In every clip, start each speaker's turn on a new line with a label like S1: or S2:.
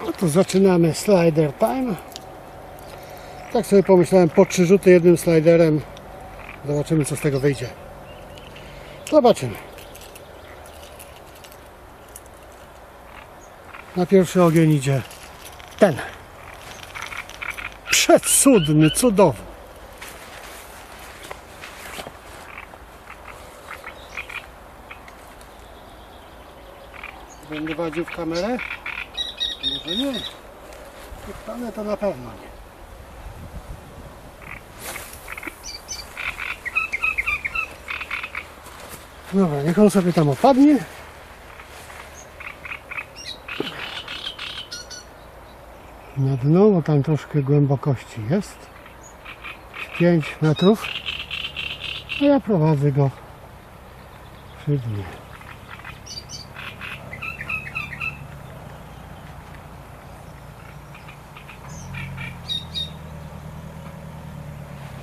S1: No to zaczynamy slider time. Tak sobie pomyślałem, po trzy rzuty jednym sliderem. Zobaczymy co z tego wyjdzie. Zobaczymy. Na pierwszy ogień idzie ten. Przecudny, cudowny. Będę wadził w kamerę? Może nie. Ale to na pewno nie. Dobra, niech on sobie tam opadnie. Na dno, bo tam troszkę głębokości jest. 5 metrów. A ja prowadzę go przy dnie.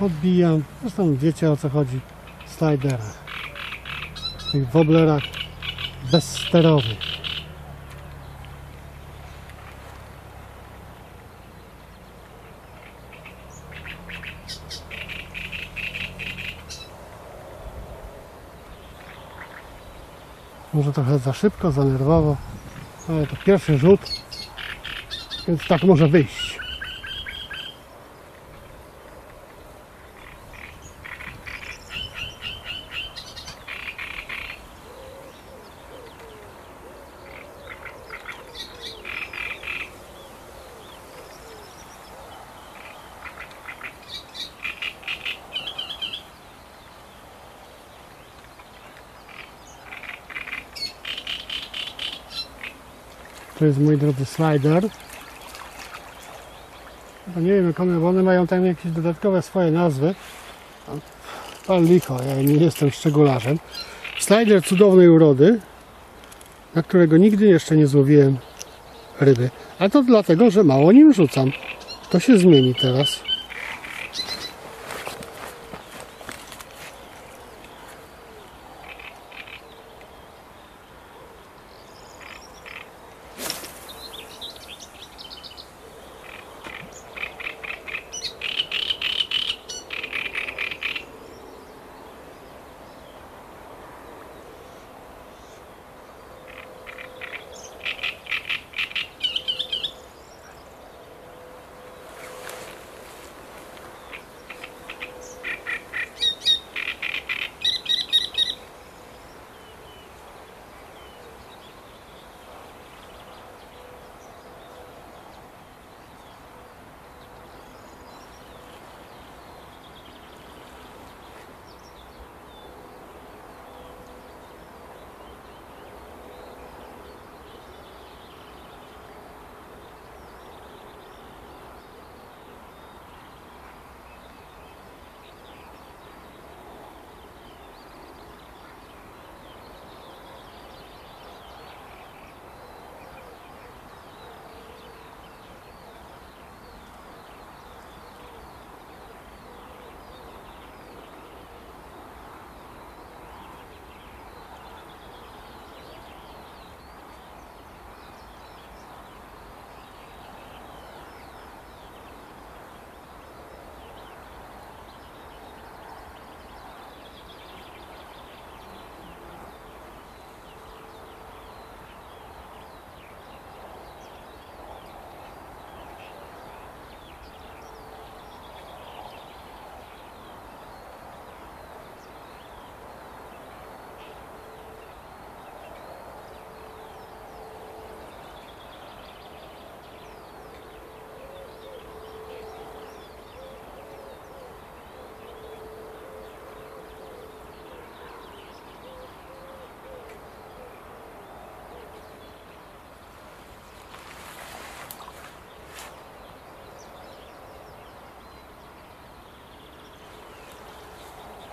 S1: Podbijam. Zresztą wiecie o co chodzi w sliderach. W tych woblerach bezsterowych. Może trochę za szybko, za nerwowo, ale to pierwszy rzut, więc tak może wyjść. To jest mój drodzy slider. Bo nie wiem jak one, bo one mają tam jakieś dodatkowe swoje nazwy. Pan licho, ja nie jestem szczegularzem. Slider cudownej urody, na którego nigdy jeszcze nie złowiłem ryby. A to dlatego, że mało nim rzucam. To się zmieni teraz.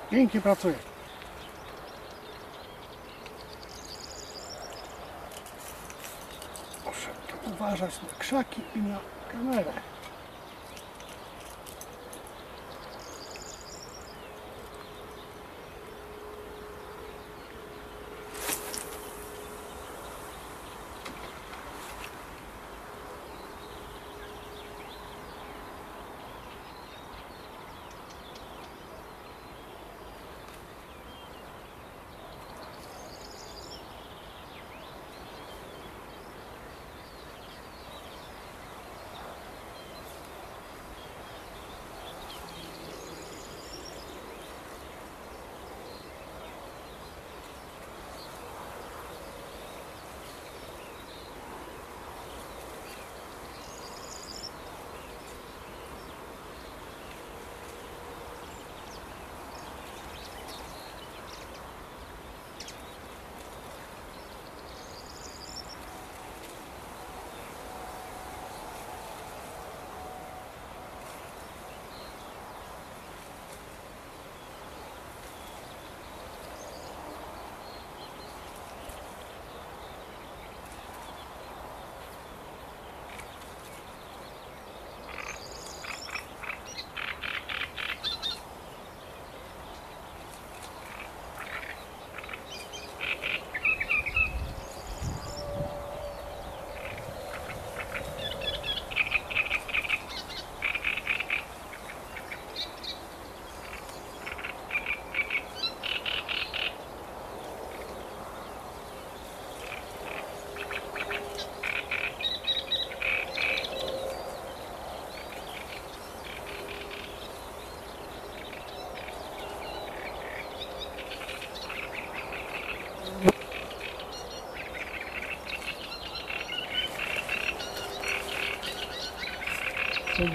S1: Pięknie pracuje. Muszę uważać na krzaki i na kamerę.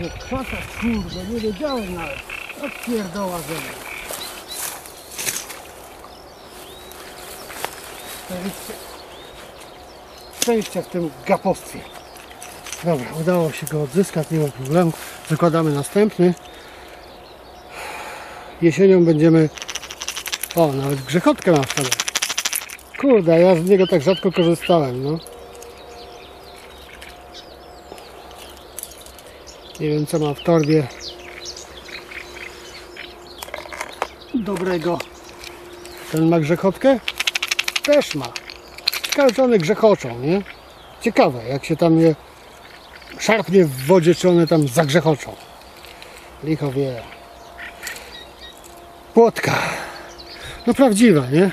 S1: Tego krzaka, kurde, nie wiedziałem nawet. Odpierdoła ze mną. Szczęście. Szczęście w tym gapostwie. Dobra, udało się go odzyskać, nie ma problemu. Wykładamy następny. Jesienią będziemy... O, nawet grzechotkę mam w talerzu. Kurde, ja z niego tak rzadko korzystałem, no. Nie wiem co ma w torbie. Dobrego. Ten ma grzechotkę? Też ma. Ciekawe czy one grzechoczą, nie? Ciekawe, jak się tam je szarpnie w wodzie, czy one tam zagrzechoczą. Licho wie. Płotka. No prawdziwa, nie?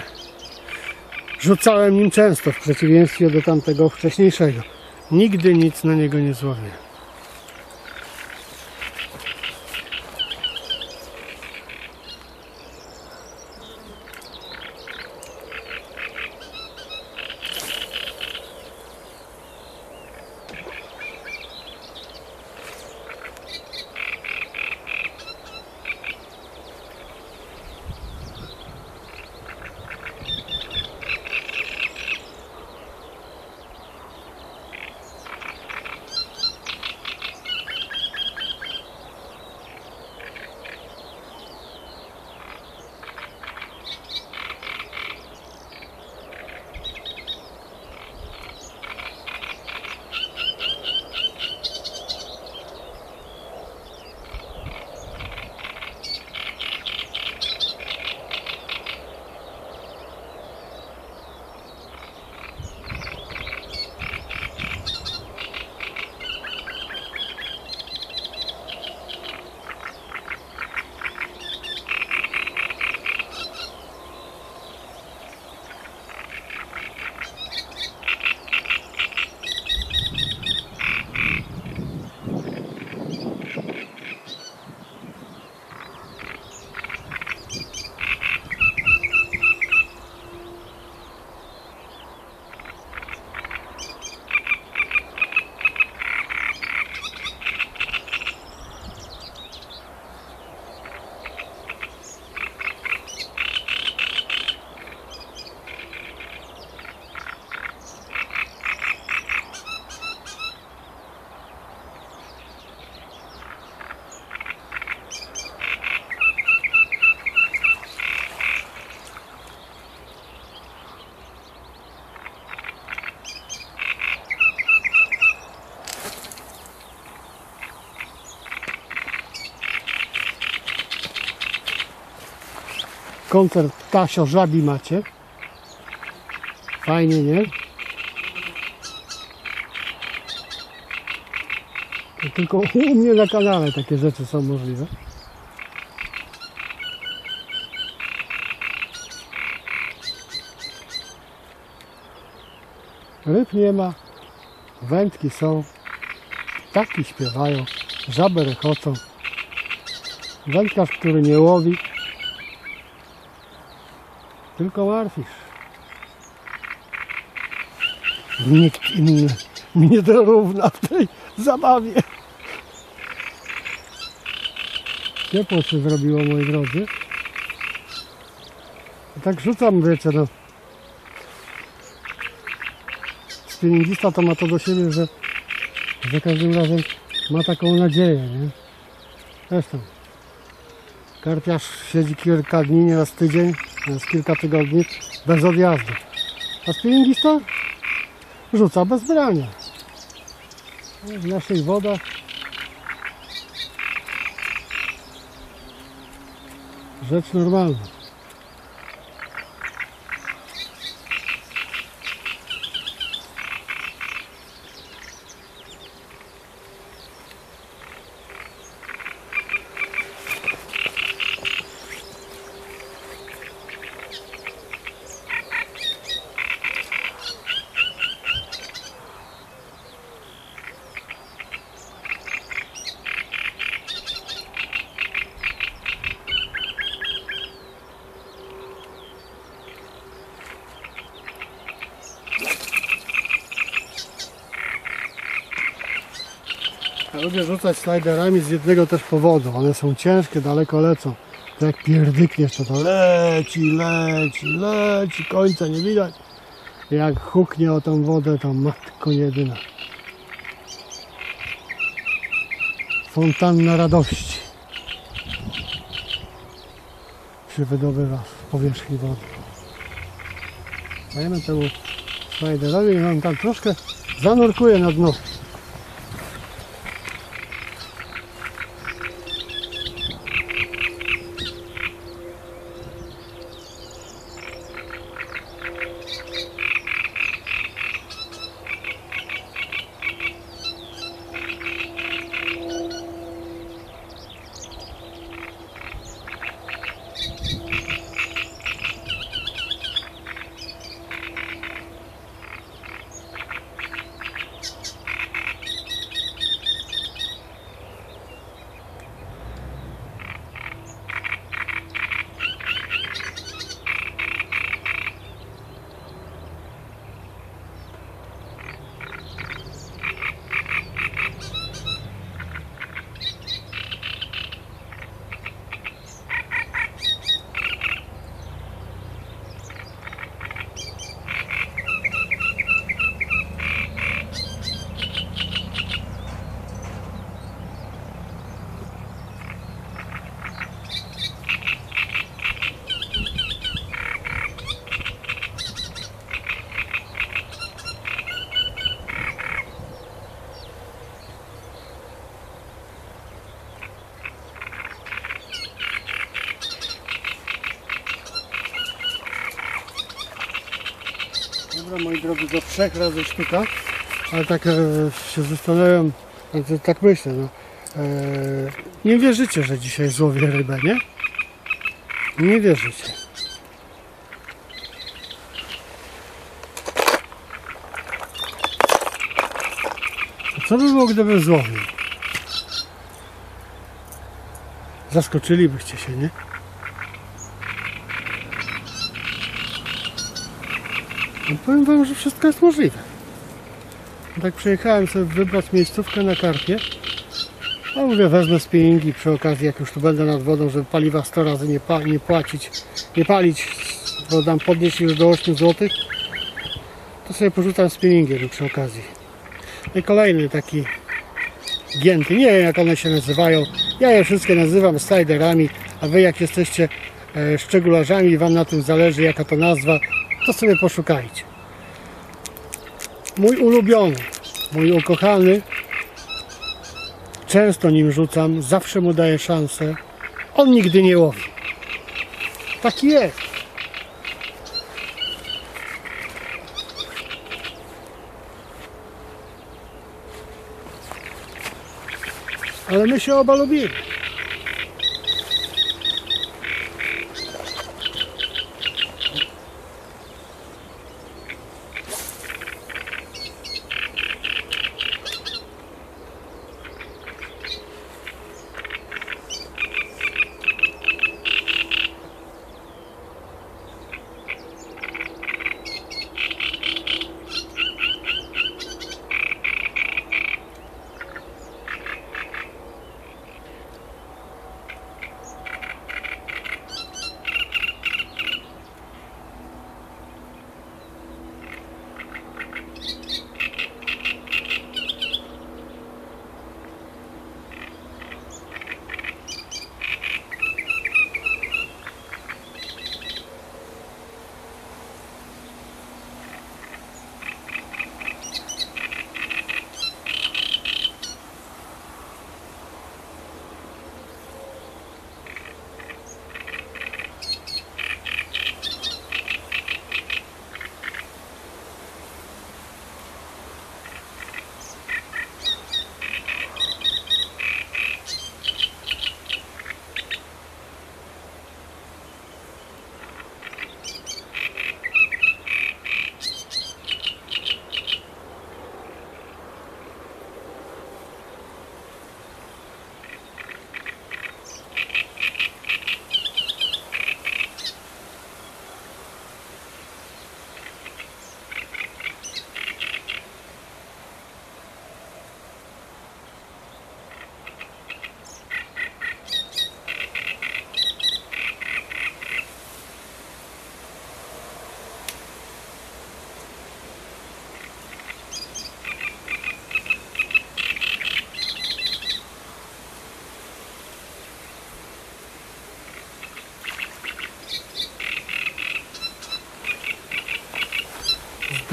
S1: Rzucałem nim często w przeciwieństwie do tamtego wcześniejszego. Nigdy nic na niego nie złowię. Koncert Tasio Żabi macie. Fajnie, nie? To tylko u mnie na kanale takie rzeczy są możliwe. Ryb nie ma, wędki są, ptaki śpiewają, żaby rechocą. Wędkarz, który nie łowi, tylko martwisz. Nikt inny mi nie dorówna w tej zabawie. Ciepło się zrobiło, moi drodzy. I tak rzucam, wiecie, no. Spinningista to ma to do siebie, że za każdym razem ma taką nadzieję, nie? Zresztą. Karpiarz siedzi kilka dni, nieraz tydzień, nieraz kilka tygodni bez odjazdu. A spinningista rzuca bez brania. W naszych wodach rzecz normalna. Lubię rzucać sliderami z jednego też powodu. One są ciężkie, daleko lecą. To jak pierdykniesz, to to leci, leci, leci, końca nie widać. Jak huknie o tą wodę, to matko jedyna. Fontanna radości się wydobywa z powierzchni wody. Dajemy temu sliderowi i on tam troszkę zanurkuje na dno. Dobra, moi drodzy, do trzech razy sztuka, ale tak e, się zastanawiam, znaczy, tak myślę, no. E, nie wierzycie, że dzisiaj złowię rybę, nie? Nie wierzycie. Co by było, gdybym złowił? Zaskoczylibyście się, nie? No powiem wam, że wszystko jest możliwe. Tak przyjechałem sobie wybrać miejscówkę na karpie. A mówię, wezmę spinningi przy okazji, jak już tu będę nad wodą, żeby paliwa 100 razy nie, pa, nie płacić, nie palić, bo dam podnieść już do 8 zł. To sobie porzucam spinningiem przy okazji. No i kolejny taki gięty, nie wiem jak one się nazywają. Ja je wszystkie nazywam sliderami, a wy jak jesteście e, szczegularzami i wam na tym zależy jaka to nazwa, to sobie poszukajcie. Mój ulubiony, mój ukochany, często nim rzucam, zawsze mu daję szansę. On nigdy nie łowi. Taki jest. Ale my się oba lubimy.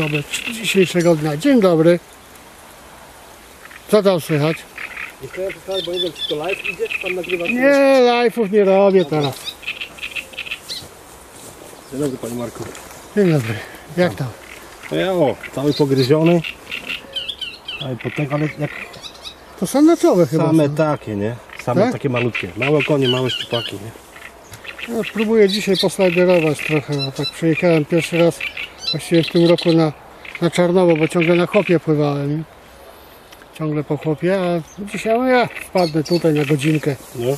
S1: Użytkowe dzisiejszego dnia. Dzień dobry. Co tam słychać?
S2: Nie chciałem przestawić, bo nie wiem, czy to live idzie, czy pan nagrywa?
S1: Nie, live'ów nie robię teraz.
S2: Dzień dobry, panie Marku.
S1: Dzień dobry. Jak tam?
S2: No ja o, cały pogryziony. Ale po tego, ale jak
S1: To sandaczowe chyba.
S2: same
S1: są.
S2: takie, nie? Same
S1: Tak?
S2: takie malutkie. Małe konie, małe szczupaki, nie?
S1: No, próbuję dzisiaj poslajderować trochę, bo tak przyjechałem pierwszy raz właściwie w tym roku na, na Czarnowo, bo ciągle na chłopie pływałem. Ciągle po chłopie, a dzisiaj no ja wpadnę tutaj na godzinkę.
S2: No.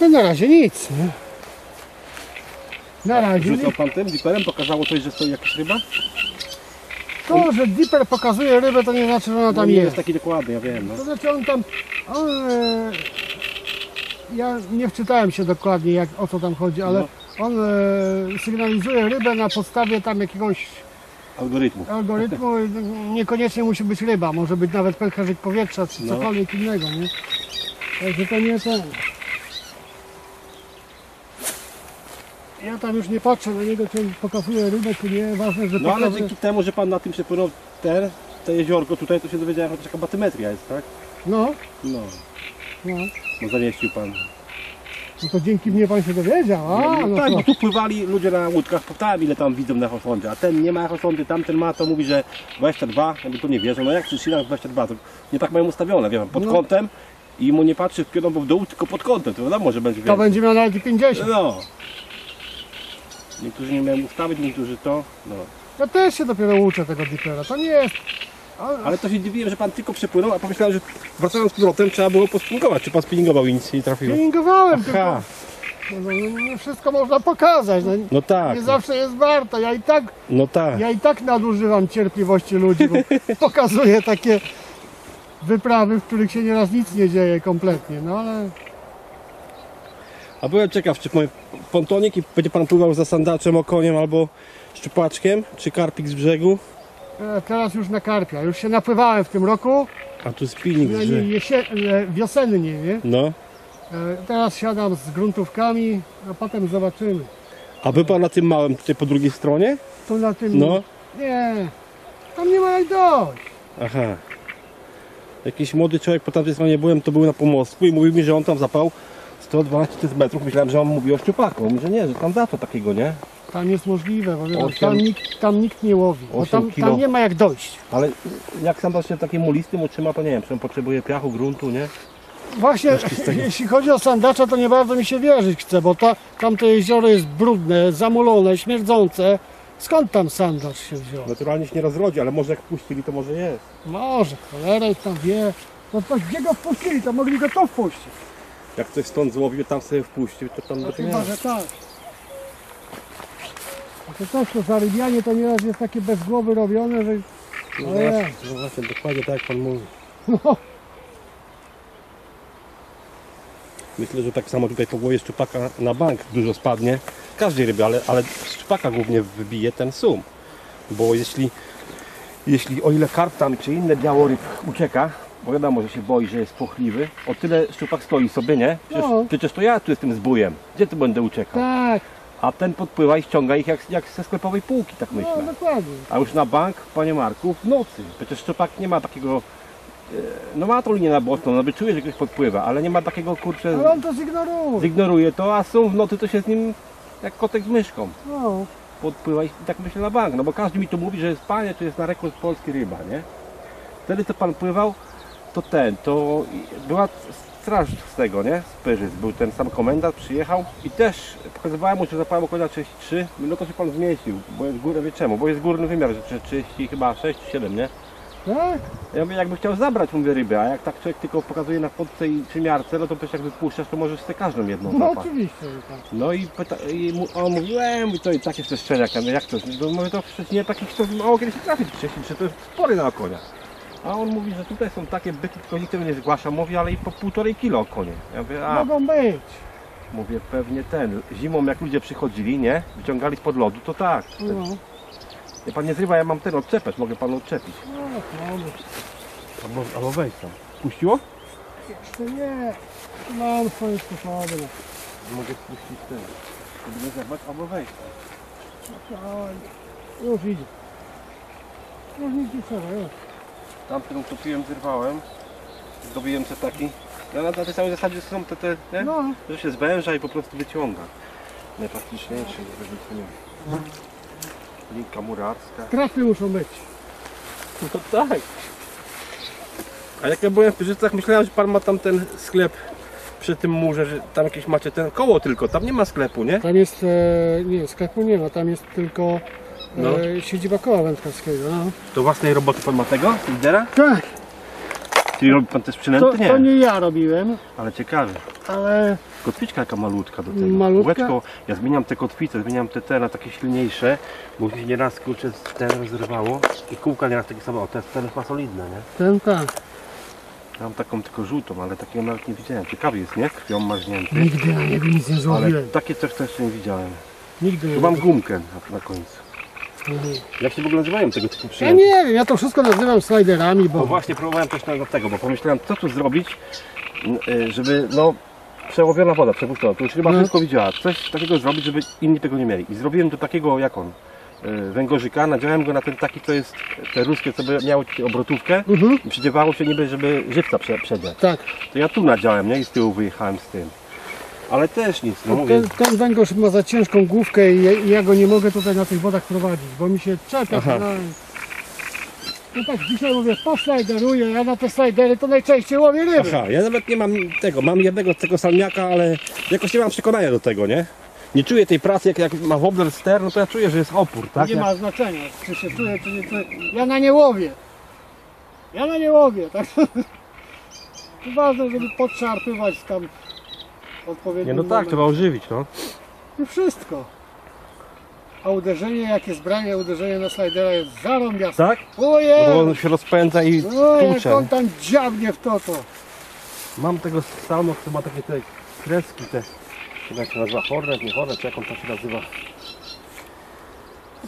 S1: No na razie nic. Nie? Na razie
S2: Rzucał
S1: nic.
S2: pan tym diperem, pokazało coś, że stoi jakaś ryba?
S1: To, że Dipper pokazuje rybę, to nie znaczy, że ona
S2: No
S1: tam
S2: nie
S1: jest.
S2: jest taki dokładny, ja wiem, no.
S1: To znaczy on tam. On, e, ja nie wczytałem się dokładnie jak, o co tam chodzi, ale
S2: No.
S1: On e, sygnalizuje rybę na podstawie tam jakiegoś
S2: Algorytmu.
S1: algorytmu. Niekoniecznie musi być ryba, może być nawet pęcherzyk powietrza czy
S2: No.
S1: cokolwiek innego, nie? Także to nie ten. Ja tam już nie patrzę na niego, czy pokazuje rybę, czy nie. Ważne, że
S2: No ale
S1: pokazuje.
S2: dzięki temu, że pan na tym przepłynął ten, te jeziorko tutaj, to się dowiedziałem, że taka batymetria jest, tak?
S1: No,
S2: No,
S1: no.
S2: no zamieścił pan.
S1: No to dzięki mnie pan się dowiedział. A,
S2: no, tak,
S1: to.
S2: bo tu pływali ludzie na łódkach, pytałem ile tam widzą na echosondzie, a ten nie ma echosondy, tamten ma, to mówi, że 22, jakby to nie wierzą, no jak przy Shillach 22, to nie tak mają ustawione, wie pan, pod
S1: No.
S2: kątem i mu nie patrzy w kierunku w dół, tylko pod kątem, to wiadomo, że będzie
S1: To
S2: więcej.
S1: będzie miał nawet i 50.
S2: No. Niektórzy nie mają ustawić, niektórzy to, no.
S1: Ja też się dopiero uczę tego dipera. To nie jest. Ale,
S2: to się dziwiłem, że pan tylko przepłynął, a pomyślałem, że wracając z powrotem trzeba było pospingować, czy pan spinningował i nic nie trafiło.
S1: treningowałem
S2: Aha,
S1: tylko. No, no, nie wszystko można pokazać. No,
S2: no tak,
S1: nie zawsze jest warto. Ja i tak,
S2: no tak.
S1: ja i tak nadużywam cierpliwości ludzi, bo pokazuję takie wyprawy, w których się nieraz nic nie dzieje kompletnie. No ale
S2: A byłem ciekaw, czy mój pontonik i będzie pan pływał za sandaczem, okoniem albo szczupaczkiem, czy karpik z brzegu,
S1: e, teraz już na karpia. Już się napływałem w tym roku.
S2: a tu spinning z
S1: e,
S2: brzegu.
S1: jesie, e, wiosennie, nie?
S2: No,
S1: E, teraz siadam z gruntówkami, a potem zobaczymy.
S2: a był pan na tym małym tutaj po drugiej stronie?
S1: Tu na tym.
S2: No,
S1: Nie, tam nie ma jak dojść.
S2: aha. Jakiś młody człowiek po tamtej stronie byłem, to był na pomostku i mówił mi, że on tam zapał 112 metrów. Myślałem, że on mówi o szczupaku. Mówi, że nie, że tam za to takiego, nie?
S1: Tam jest możliwe, bo pan,
S2: Osiem-
S1: tam, nikt, tam nikt nie łowi. Bo
S2: osiem
S1: tam,
S2: kilo.
S1: tam nie ma jak dojść.
S2: Ale jak sandacz się takim mulistym utrzyma, to nie wiem, czy on potrzebuje piachu, gruntu, nie?
S1: Właśnie, jeśli chodzi o sandacza, to nie bardzo mi się wierzyć chce, bo ta, tamte jezioro jest brudne, zamulone, śmierdzące. Skąd tam sandacz się wziął?
S2: Naturalnie się nie rozrodzi, ale może jak puścili, to może jest.
S1: Może, cholera ich tam wie. No to gdzie go wpuścili, to mogli go tu wpuścić.
S2: Jak ktoś stąd złowił, tam sobie wpuścił, to tam
S1: No
S2: będzie
S1: chyba, że tak. To też to zarybianie to nieraz jest takie bez głowy robione, że...
S2: No właśnie, no właśnie, dokładnie tak jak pan mówi.
S1: No,
S2: Myślę, że tak samo tutaj po głowie szczupaka na bank dużo spadnie. Każdej ryby, ale, ale szczupaka głównie wybije ten sum. Bo jeśli, jeśli o ile karp tam czy inne białoryb ucieka, bo wiadomo, że się boi, że jest płochliwy, o tyle szczupak stoi sobie, nie? Przecież,
S1: No.
S2: przecież to ja tu jestem zbójem. Gdzie tu będę uciekał?
S1: tak,
S2: A ten podpływa i ściąga ich jak, jak ze sklepowej półki, tak
S1: no
S2: myślę.
S1: dokładnie.
S2: A już na bank, panie Marku, w nocy. Przecież szczupak nie ma takiego... e, No ma tą linię na boczną, no by czuje, że ktoś podpływa, ale nie ma takiego kurczę...
S1: Ale on to zignoruje.
S2: Zignoruje to, a są w nocy to się z nim jak kotek z myszką.
S1: No,
S2: Podpływa i tak myślę na bank. No bo każdy mi tu mówi, że jest panie, to jest na rekord polski ryba, nie? Wtedy co pan pływał, to ten, to była straż z tego, nie? Z Pyrzyc. Był ten sam komendant, przyjechał i też pokazywałem mu, że zapałem około 33, no to się pan zmieścił, bo jest górę, wie czemu, bo jest górny wymiar, że 30 chyba 6 czy 7, nie?
S1: tak?
S2: Ja mówię, jakby chciał zabrać, mówię, rybę, a jak tak człowiek tylko pokazuje na fotce i przymiarce, no to przecież jak wypuszczasz, to możesz sobie każdą jedną
S1: No
S2: złapać.
S1: oczywiście, że tak.
S2: No i, pyta, i mu, on mówi, e, mówi, to i tak jeszcze szczeniak, ja mówię, jak to, no, mówię, to przecież nie takich, to mało kiedy się trafi, 33, to jest spory na okonia. A on mówi, że tutaj są takie byki, tylko nikt tego nie zgłasza, mówi, ale i po półtorej kilo okonie. Ja mówię, a,
S1: Mogą być.
S2: mówię, pewnie ten, zimą jak ludzie przychodzili, nie, wyciągali spod lodu, to tak.
S1: No,
S2: Ja pan nie zrywa, ja mam ten odczepać, mogę panu odczepić.
S1: no, no.
S2: Albo, albo wejść tam. Puściło?
S1: Jeszcze nie. Mam swoje sposoby.
S2: Mogę spuścić ten. Żeby nie zerwać, albo wejść tam.
S1: No, już idzie. Już nic nie trzeba, już.
S2: Tam, którą kupiłem, zerwałem. Zdobiłem te taki. No, na, tej samej zasadzie są te, te nie?
S1: No,
S2: że się zwęża i po prostu wyciąga. Najpraktyczniejszy, żeby to nie Linka murarska.
S1: trafy muszą być.
S2: No tak. A jak ja byłem w Pyrzycach, myślałem, że pan ma tam ten sklep przy tym murze, że tam jakieś macie ten koło tylko, tam nie ma sklepu, nie?
S1: Tam jest, e, nie, sklepu nie ma, tam jest tylko e,
S2: No.
S1: siedziba koła wędkarskiego. No.
S2: Do własnej roboty pan ma tego, lidera?
S1: Tak,
S2: Czyli robi pan też
S1: to,
S2: przynęty? Nie.
S1: to nie ja robiłem,
S2: Ale ciekawe.
S1: ale
S2: Kotwiczka jaka malutka do tego.
S1: Malutka?
S2: Łeczko, ja zmieniam te kotwice, zmieniam te, te na takie silniejsze, bo mi się nieraz kurczę ten rozrywało i kółka nieraz takie same, o te, ten chyba solidne, nie?
S1: ten tak.
S2: Ja mam taką tylko żółtą, ale takiego nawet nie widziałem. Ciekawy jest, nie? Krwią marznięty.
S1: Nigdy na niego nic nie
S2: Ale
S1: złowiłem.
S2: takie coś też nie widziałem.
S1: Nigdy nie
S2: Tu mam gumkę na, na końcu.
S1: Mhm.
S2: Jak się w ogóle nazywają tego typu
S1: Ja
S2: przyjęcia?
S1: nie wiem, ja to wszystko nazywam sliderami,
S2: No
S1: bo
S2: właśnie próbowałem coś tego, tego, bo pomyślałem co tu zrobić, n- y, żeby no przełowiona woda, przepuszczona, to już chyba
S1: No.
S2: wszystko widziała. Coś takiego zrobić, żeby inni tego nie mieli. I zrobiłem do takiego jak on. y, Węgorzyka, nadziałem go na ten taki, to jest te ruskie, co by miało obrotówkę
S1: Mhm.
S2: i przydziewało się niby, żeby żywca prze,
S1: tak.
S2: To ja tu nadziałem, nie? I z tyłu wyjechałem z tym. Ale też nic, no mówię.
S1: Ten, ten węgorz ma za ciężką główkę i ja, i ja go nie mogę tutaj na tych wodach prowadzić, bo mi się.
S2: Aha.
S1: No, no tak dzisiaj mówię, poslideruję, ja na te slidery to najczęściej łowię ryby.
S2: Aha, ja nawet nie mam tego, mam jednego tego salmiaka, ale jakoś nie mam przekonania do tego, nie? Nie czuję tej pracy, jak, jak ma wobbler ster, no to ja czuję, że jest opór, tak?
S1: Nie
S2: Jak-
S1: ma znaczenia, czy się czuje, czy nie czuje. Ja na nie łowię. Ja na nie łowię, tak? To ważne, żeby podszarpywać tam odpowiednio.
S2: Nie, no tak, trzeba ożywić, no.
S1: I wszystko. A uderzenie, jakie zbranie, uderzenie na slidera jest zarąbiaste.
S2: Tak?
S1: Ojej!
S2: Bo on się rozpędza i
S1: No jak
S2: tłucze.
S1: on tam dziabnie w to, to.
S2: Mam tego salmo, który ma takie te kreski, te, jak się nazywa, hornet, nie hornet, czy jak on tam się nazywa.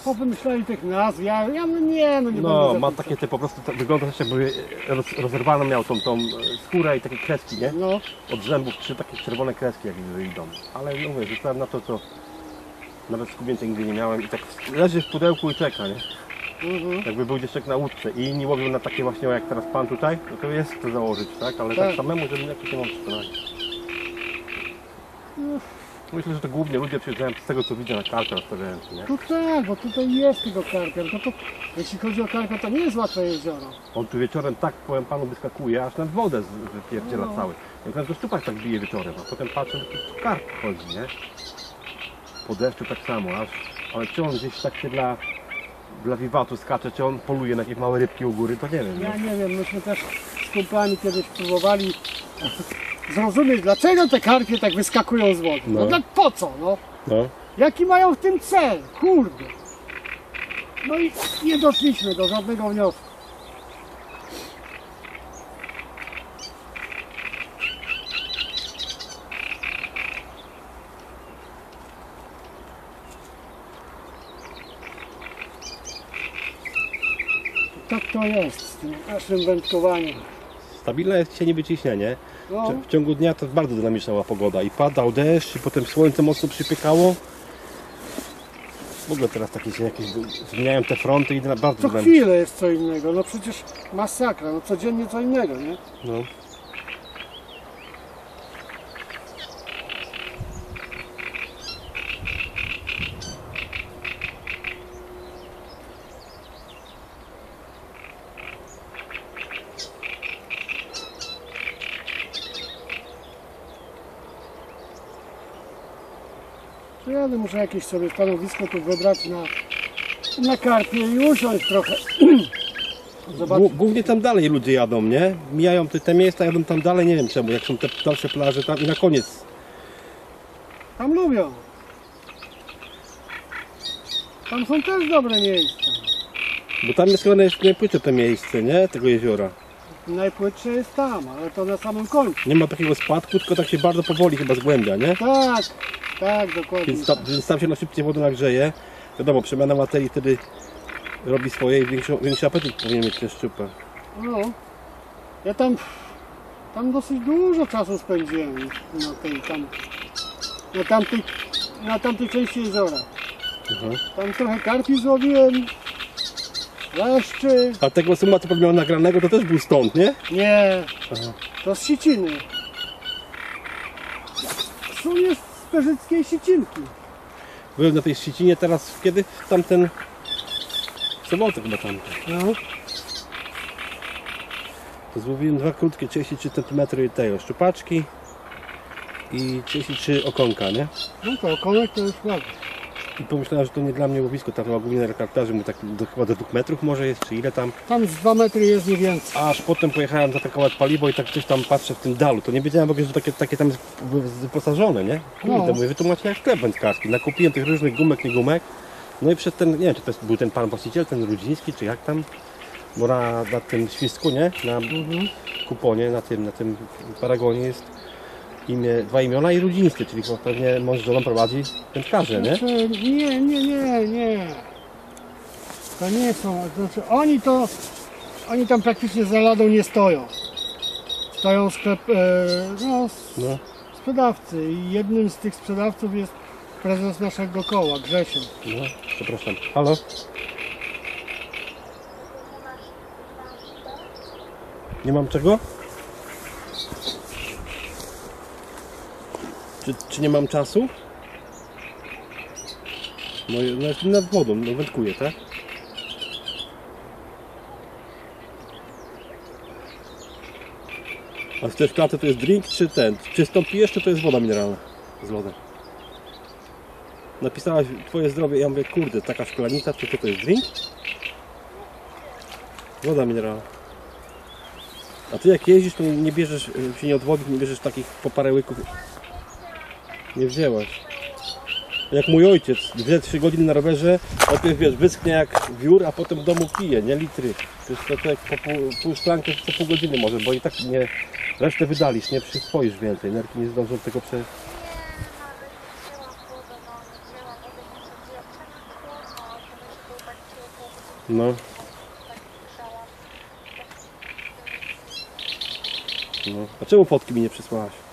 S1: Powymyślali tych nazw, ja, ja no nie, no nie
S2: No,
S1: będę
S2: ma takie te po prostu, to wygląda też jakby roz, rozerwaną miał tą, tą e, skórę i takie kreski, nie?
S1: No,
S2: Od zębów trzy takie czerwone kreski jakby wyjdą. Ale no mówię, rzucałem na to, co nawet skubięcia nigdy nie miałem i tak leży w pudełku i czeka, nie?
S1: mhm.
S2: Jakby był dzieciak na łódce i inni łowią na takie właśnie jak teraz pan tutaj, no to jest to założyć, tak? Ale tak,
S1: Tak.
S2: samemu, żeby jakoś nie mam przekonania. Myślę, że to głównie ludzie przyjeżdżają z tego co widzę na kartę nastawiają się, nie?
S1: No tak, bo tutaj jest tego karpier. To, to, jeśli chodzi o karpier, to nie jest łatwe jezioro.
S2: On tu wieczorem tak, powiem panu, wyskakuje, aż nad wodę z- wypierdziela
S1: No.
S2: cały. Ja każdy szczupak tak bije wieczorem, a potem patrzę, że tu karp chodzi, nie? Po deszczu tak samo, aż, ale czy on gdzieś tak się dla, dla wiwatu skacze, czy on poluje na jakieś małe rybki u góry, to nie wiem.
S1: Ja
S2: No.
S1: nie wiem, myśmy też z kumplami kiedyś próbowali zrozumieć, dlaczego te karpie tak wyskakują z wody. No,
S2: No.
S1: tak po co, no?
S2: No.
S1: Jaki mają w tym cel? Kurde. No i nie doszliśmy do żadnego wniosku. Tak to jest z tym naszym wędkowaniem.
S2: Stabilne jest dzisiaj niby ciśnienie.
S1: No,
S2: W ciągu dnia to bardzo dynamiczna była pogoda i padał deszcz i potem słońce mocno przypiekało. W ogóle teraz takie się jakieś zmieniają te fronty i na bardzo
S1: co
S2: dynamicznie.
S1: chwilę jest co innego. No przecież masakra, no codziennie co innego, nie?
S2: No.
S1: To ja muszę jakieś sobie stanowisko tu wybrać na, na karpie i usiąść trochę. Zobacz,
S2: Głównie tam dalej ludzie jadą, nie? Mijają te, te miejsca, jadą tam dalej, nie wiem czemu, jak są te dalsze plaże tam i na koniec.
S1: tam lubią. Tam są też dobre miejsca.
S2: Bo tam jest chyba naj- najpłytsze te miejsce, nie? Tego jeziora.
S1: Najpłytsze jest tam, ale to na samym końcu.
S2: Nie ma takiego spadku, tylko tak się bardzo powoli chyba zgłębia, nie?
S1: Tak, tak, dokładnie.
S2: Więc tam, więc tam się na szybciej woda nagrzeje. Wiadomo, przemiana materii wtedy robi swoje i większy, większy apetyt powinien mieć ten szczupak.
S1: No. Ja tam, tam dosyć dużo czasu spędziłem na tej tam, na tamtej, na tamtej części jeziora.
S2: Mhm.
S1: Tam trochę karpi złowiłem. leszczy.
S2: A tego suma, co pan miał nagranego, to też był stąd, nie?
S1: Nie,
S2: Aha.
S1: to z Siciny. Są jest z perzyckiej Sicinki.
S2: Byłem na tej Ścicinie teraz, kiedy? W tamten... W sobotę chyba tamten.
S1: No,
S2: To złowiłem dwa krótkie 33 cm tego, szczupaczki i 33 okonka, nie?
S1: no to okonek to już ładnie.
S2: I pomyślałem, że to nie dla mnie łowisko, tam chyba głównie na rekartaży, mu tak do, chyba do 2 metrów może jest, czy ile tam.
S1: Tam z 2 metry jest nie więcej.
S2: Aż potem pojechałem zatankować paliwo i tak coś tam patrzę w tym dalu, to nie wiedziałem w ogóle, że takie, takie tam jest wyposażone, nie? Kurde,
S1: No.
S2: mówię, wy tu macie jak sklep wędkarski. Nakupiłem tych różnych gumek, nie gumek. No i przed ten, nie wiem, czy to jest, był ten pan właściciel, ten Rudziński, czy jak tam, bo na, na tym świstku, nie? Na
S1: Mhm.
S2: kuponie, na tym, na tym paragonie jest imię, dwa imiona i Rudziński, czyli pewnie mąż z żoną prowadzi wędkarze, nie?
S1: Znaczy, nie, nie, nie, nie. To nie są, znaczy oni to, oni tam praktycznie za ladą nie stoją. Stoją sklep, e, no,
S2: No,
S1: sprzedawcy i jednym z tych sprzedawców jest prezes naszego koła, Grzesiu.
S2: no, przepraszam. Halo? Nie mam czego? Czy, czy nie mam czasu? No, no jestem nad wodą, no wędkuję, tak? A chcesz klatę to jest drink, czy ten? Czy stąd pijesz, czy to jest woda mineralna z lodem? Napisałaś twoje zdrowie, ja mówię, kurde, taka szklanica, czy to, to jest drink? Woda mineralna. A ty jak jeździsz, to nie, bierzesz, y, się nie odwodnisz, nie bierzesz takich po parę łyków. Nie wzięłaś. Jak mój ojciec, dwie, trzy godziny na rowerze, najpierw wiesz, wyschnie jak wiór, a potem w domu pije, nie litry. To jest to, jak po pół, pół szklankę co pół godziny może, bo i tak nie, resztę wydalisz, nie przyswoisz więcej, nerki nie zdążą tego prze... No. No. A czemu fotki mi nie przysłałaś?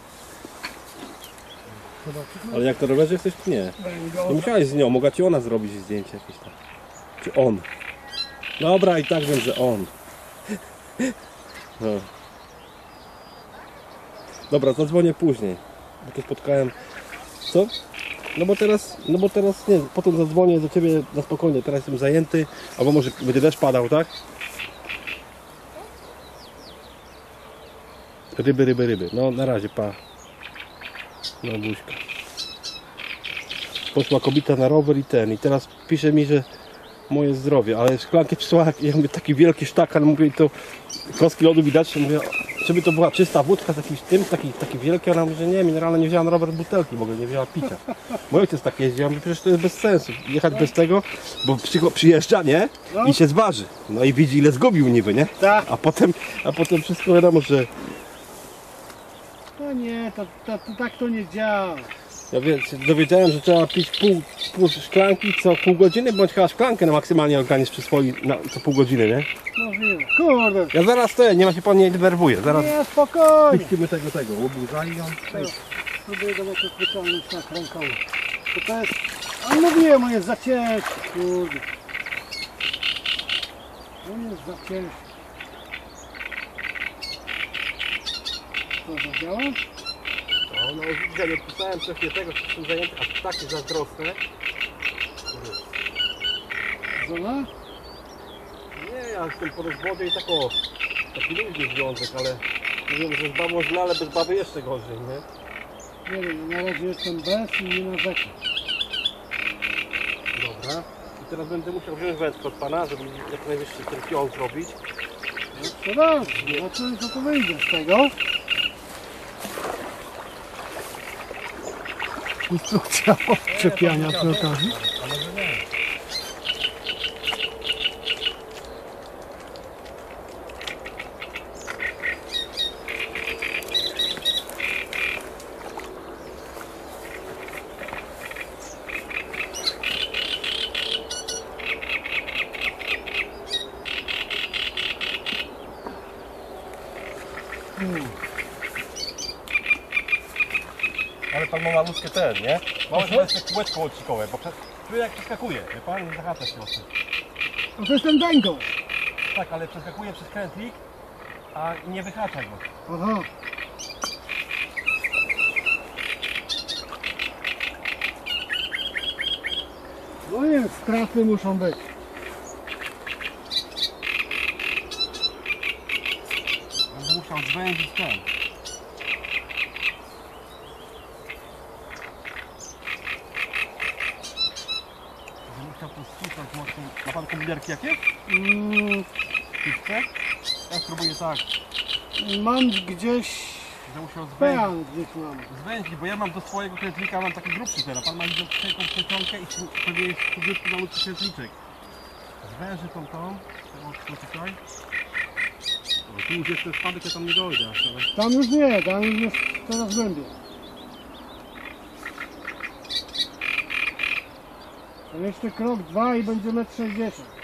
S2: Ale jak to rowerze to nie. Nie musiałeś z nią, mogła ci ona zrobić zdjęcie jakieś tam. Czy on. Dobra, i tak wiem, że on. No. Dobra, zadzwonię później. Bo tu spotkałem. Co? No bo teraz, no bo teraz nie, potem zadzwonię do ciebie na spokojnie, teraz jestem zajęty, albo może będzie deszcz padał, tak? Ryby, ryby, ryby. No na razie, pa. No buźka. Poszła kobieta na rower i ten. I teraz pisze mi, że moje zdrowie, ale szklanki przysłała, ja mówię, taki wielki sztakan, mówię, to kostki lodu widać, mówię, żeby to była czysta wódka z jakimś tym, taki, taki wielki, ona mówi, że nie, mineralna nie wzięła na rower butelki, w ogóle nie wzięła picia. Mój ojciec tak jeździ, ja mówię, przecież to jest bez sensu, jechać bez tego, bo przyjeżdża, nie?
S1: No.
S2: I się zważy. No i widzi, ile zgubił niby, nie?
S1: Tak.
S2: A potem, a potem wszystko wiadomo, że
S1: To nie, to, to, to tak to nie działa.
S2: Ja wiem, dowiedziałem, że trzeba pić pół, pół szklanki co pół godziny, bądź chyba szklankę na maksymalnie organizm przyswoi na, co pół godziny, nie?
S1: Możliwe. Kurde,
S2: Ja zaraz stoję, nie ma się pan nie denerwuje. Zaraz
S1: nie, spokojnie.
S2: puścimy tego, tego, łobuza i on...
S1: Spróbuję go jakoś wyciągnąć tak. To to jest, a mówiłem, on jest za ciężki, kurde. On jest za ciężki. To zadziała?
S2: No, no widzę, nie pisałem wcześniej tego, że są zajęte, a takie zazdrosne.
S1: Żona?
S2: Nie, ja jestem po rozwodzie i tak o, taki luźny związek, ale wiem, że z babą źle, ale bez baby jeszcze gorzej, nie?
S1: Nie wiem, na razie jestem bez i nie narzekam.
S2: Dobra. I teraz będę musiał wziąć wędkę od pana, żeby jak najwyższy ten pion zrobić.
S1: No to dobrze, zobaczymy co tu wyjdzie z tego. Instrukcja odczepiania przy
S2: ten, nie? To jeszcze kółeczko odcikowe, bo przed... Tu jak przeskakuje, wie pan, nie zahacza się o tym.
S1: No to jest ten węgorz.
S2: Tak, ale przeskakuje przez krętlik, a nie wyhacza go.
S1: Aha. No nie, straty muszą być.
S2: Będę musiał zwęzić ten. Będę musiał to ścisnąć mocno. Ma kombinerki jakieś?
S1: Mm,
S2: Piwce? Ja spróbuję tak.
S1: mam gdzieś
S2: Będę musiał zwęzić.
S1: pean gdzieś mam.
S2: Bo ja mam do swojego krętlika mam taki grubszy teraz. Pan ma widzę taką plecionkę i pewnie jest tu malutki krętliczek. Zwężę tą tą. Tą tutaj. O, tu już jest ten spadek, ja tam nie dojdę. Ale...
S1: Tam już nie, tam już jest coraz głębiej. Jeszcze krok dwa i będzie metr 60.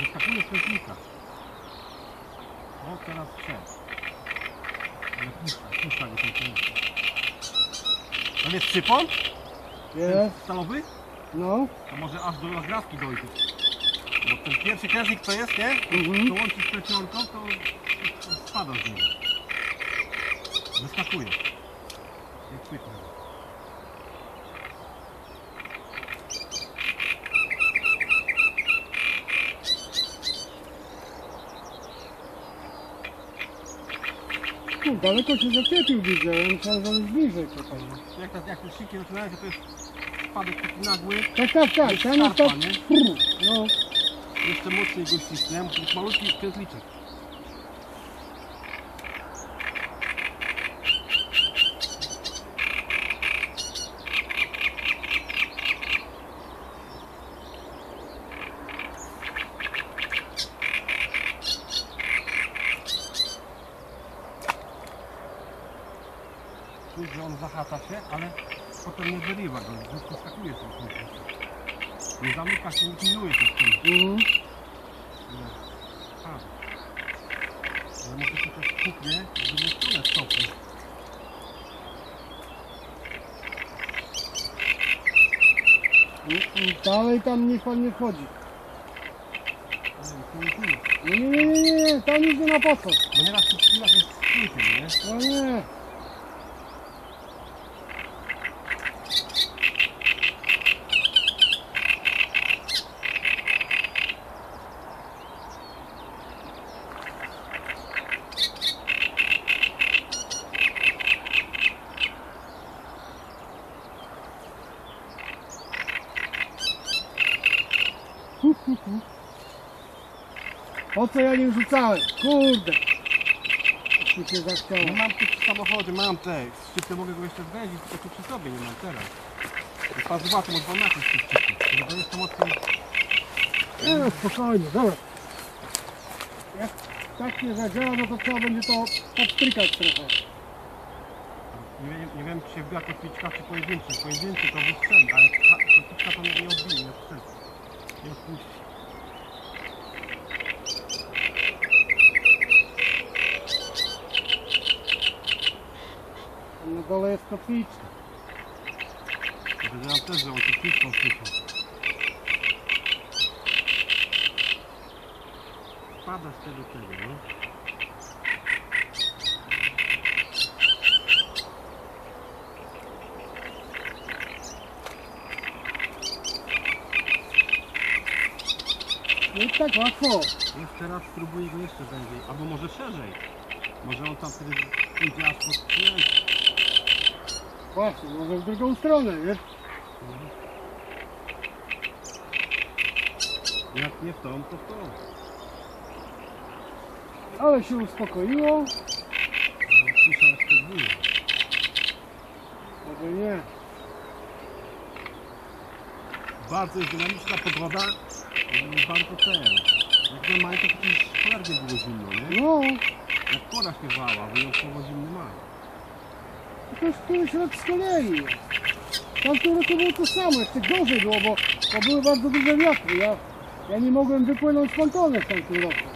S2: Wyskakuje z krętlika. O, teraz przed. Ale puszcza, puszcza go ten krętlik. Tam jest Stalowy?
S1: no.
S2: To może aż do rozgrawki dojdzie. Bo ten pierwszy krętlik co jest, nie?
S1: Mhm.
S2: To łączy z plecionką, to to spada z niego. Wyskakuje. Jak chwytnie.
S1: Tu, daleko się zaczepił widzę, ja myślałem, że on jest bliżej.
S2: Jak, te- jak te szyki zaczynają, to jest spadek taki nagły.
S1: Tak, tak, tak, tam jest tak,
S2: nie?
S1: No.
S2: Jeszcze mocniej go ścisnę, musi być malutki krętliczek. Czuć, zahacza się, ale potem nie wyrywa go, wyskakuje z tym. Nie zamyka się, nie pilnuje się w tym.
S1: Mhm.
S2: A. Ale może się też kupnie, w drugą stronę stopy.
S1: I- i Dalej tam niech pan nie wchodzi.
S2: Nie.
S1: Nie, nie, nie, nie, nie, nie, tam idzie na po co.
S2: Bo nieraz w chwilach jest skrótem, nie?
S1: No nie. Po rzucałem? Kurde. Mi się zachciało.
S2: No mam tu przy samochodzie, mam te. Szczypce mogę go jeszcze zwęzić, tylko tu przy sobie nie mam teraz. Pan zobaczy, może pan napisać te szczypki. Bo to jest to mocno...
S1: No, spokojnie, dobra. Jak tak nie zadziała, no to trzeba będzie to podstrykać trochę.
S2: Nie, wiem- nie wiem, czy się wbija kotwiczka, czy pojedynczy. Pojedynczy to wystrzeli, ale ta- kotwiczka to nie odbije, nie odpuści. Nie odpuści.
S1: Dole jest kotwiczka.
S2: Wiedziałem też, że on kotwiczką chwycił. Pada z tego tego, no.
S1: Nie tak łatwo.
S2: Już teraz spróbuję go jeszcze węziej, albo może szerzej. Może on tam wtedy idzie aż pod przyjęcie.
S1: Właśnie, może w drugą stronę, wiesz?
S2: Jak nie w tą, to w tą.
S1: Ale się uspokoiło.
S2: Cisza odstępuje.
S1: Może nie.
S2: Bardzo jest dynamiczna pogoda. Bardzo ten. Jak normalnie to przecież cholernie było zimno, nie?
S1: No,
S2: Jak pora śpiewała, wyjątkowo zimny maj
S1: prostu środek z kolei. W tamtym roku było to samo, jeszcze gorzej było, bo, bo były bardzo duże wiatry. Ja, ja nie mogłem wypłynąć z pontonem w tamtym roku.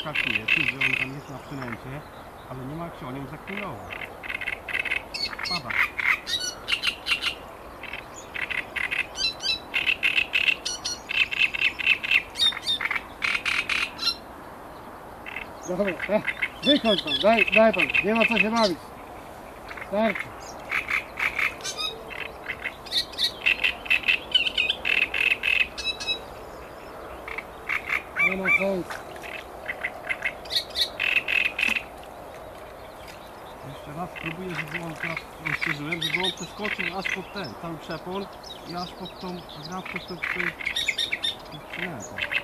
S2: Skakuje, tu, że on tam jest na przynęcie, ale nie ma jak się o nią zaklinąć.
S1: Dobra, e, wychodź pan, daj, daj pan, nie ma co się bawić. Starczy. Nie ma sensu.
S2: Jeszcze raz spróbuję, żeby on teraz rozszerzyłem, żeby on przeskoczył aż pod ten, cały przepon i aż pod tą grawkę, to w tej tej przynętę.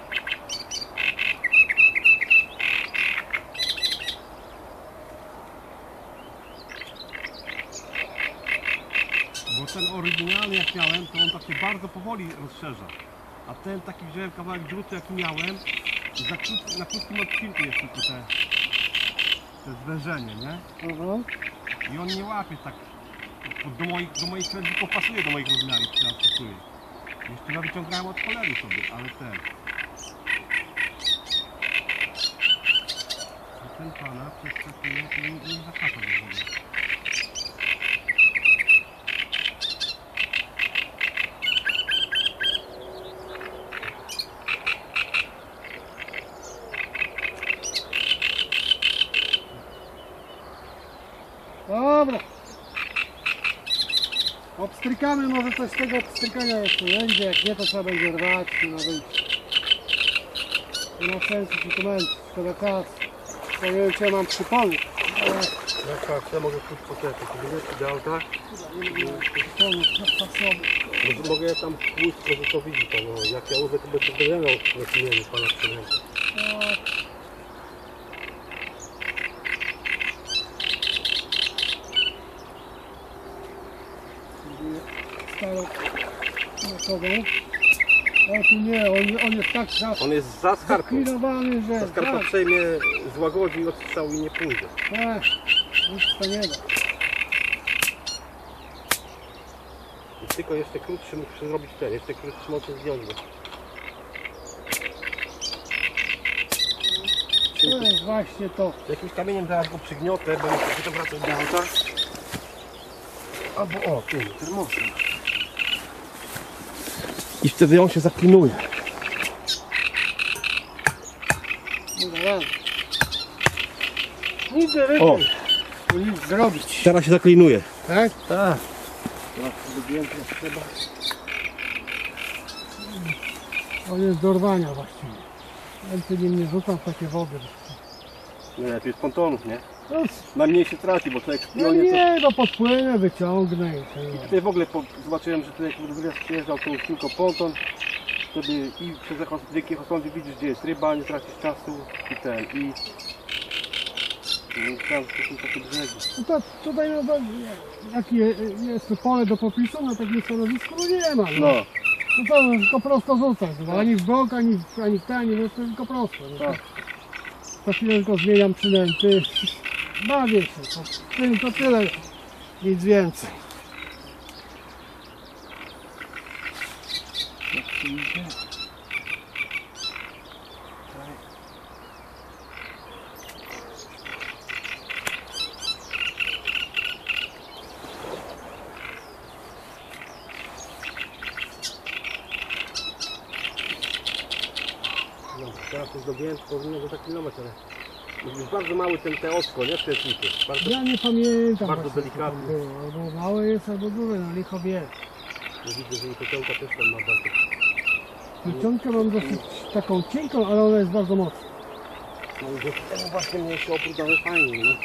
S2: Bo ten oryginalny jak miałem, to on tak się bardzo powoli rozszerza. A ten taki wziąłem kawałek drutu jaki miałem i za krót, na krótkim odcinku jest tylko te, te zwężenie, nie?
S1: Aha.
S2: I on nie łapie tak do moich, do moich krężników pasuje do moich rozmiarów, które ja stosuję. Jeszcze ja wyciągałem od cholery sobie, ale ten. A ten pana przez przesunięcie nie, nie zakasa do wody.
S1: Dobra. Obstrykamy, może coś z tego obstrykania jeszcze będzie, jak nie to trzeba będzie rwać na wyjść. Nie ma sensu się tu męczyć, szkoda czasu. Ja nie wiem czy ja mam przypomnieć.
S2: Jak tak, ja mogę pójść po te, to.
S1: Przypomnieć na sobie.
S2: Mogę tam pójść, może to widzi pan, no, jak ja uwę, to będę dodawał na sumieniu pana przynęty.
S1: Ale tu nie, on, on jest tak
S2: On jest za skarpą.
S1: że
S2: Ta skarpa
S1: tak,
S2: przejmie, złagodzi odstrzał i nie pójdzie.
S1: tak, nic to nie da.
S2: I tylko jeszcze krótszy muszę zrobić ten, jeszcze krótszy mocy zdjąć.
S1: To jest właśnie to.
S2: Jakimś kamieniem zaraz go przygniotę, bo muszę się to wracać do auta. Albo o, tym, termosem. I wtedy on się zaklinuje.
S1: Nie. Nic
S2: O.
S1: nic zrobić.
S2: Teraz się zaklinuje.
S1: Tak?
S2: Tak.
S1: On jest do rwania właściwie. Więcej nim nie rzucam w takie wody.
S2: Nie, lepiej z pontonów, nie?
S1: No,
S2: Najmniej się traci, bo człowiek
S1: no
S2: pionie to...
S1: nie, no podpłynę, wyciągnę i tyle.
S2: Tutaj w ogóle po, zobaczyłem, że tutaj jak wyjazd przyjeżdżał, to już tylko ponton. Wtedy i przez dzikie osądy widzisz, gdzie jest ryba, nie tracisz czasu i ten, i... I tam są takie brzegi.
S1: No to tutaj no, to, jak je, jest to pole do popisu na takim stanowisku, no nie ma. No,
S2: No,
S1: no to tylko prosto rzucać. No, ani w bok, ani, w- ani w ten, ani w tylko prosto. No,
S2: Tak.
S1: tak. Co chwilę tylko zmieniam przynęty. Bawię się. To, tym to tyle. Nic więcej.
S2: no teraz jest dogięty, powinno go za kilometr. Jest bardzo mały ten te oczko, nie? Te klipy. Bardzo...
S1: Ja nie pamiętam.
S2: Bardzo
S1: właśnie, co tam
S2: delikatny.
S1: było. Albo małe jest, albo duże, no licho wie.
S2: Ja widzę, że i pociąga też tam ma bardzo...
S1: Piecionkę mam dosyć taką cienką, ale ona jest bardzo mocna.
S2: No i temu właśnie mnie się opródały fajnie, nie?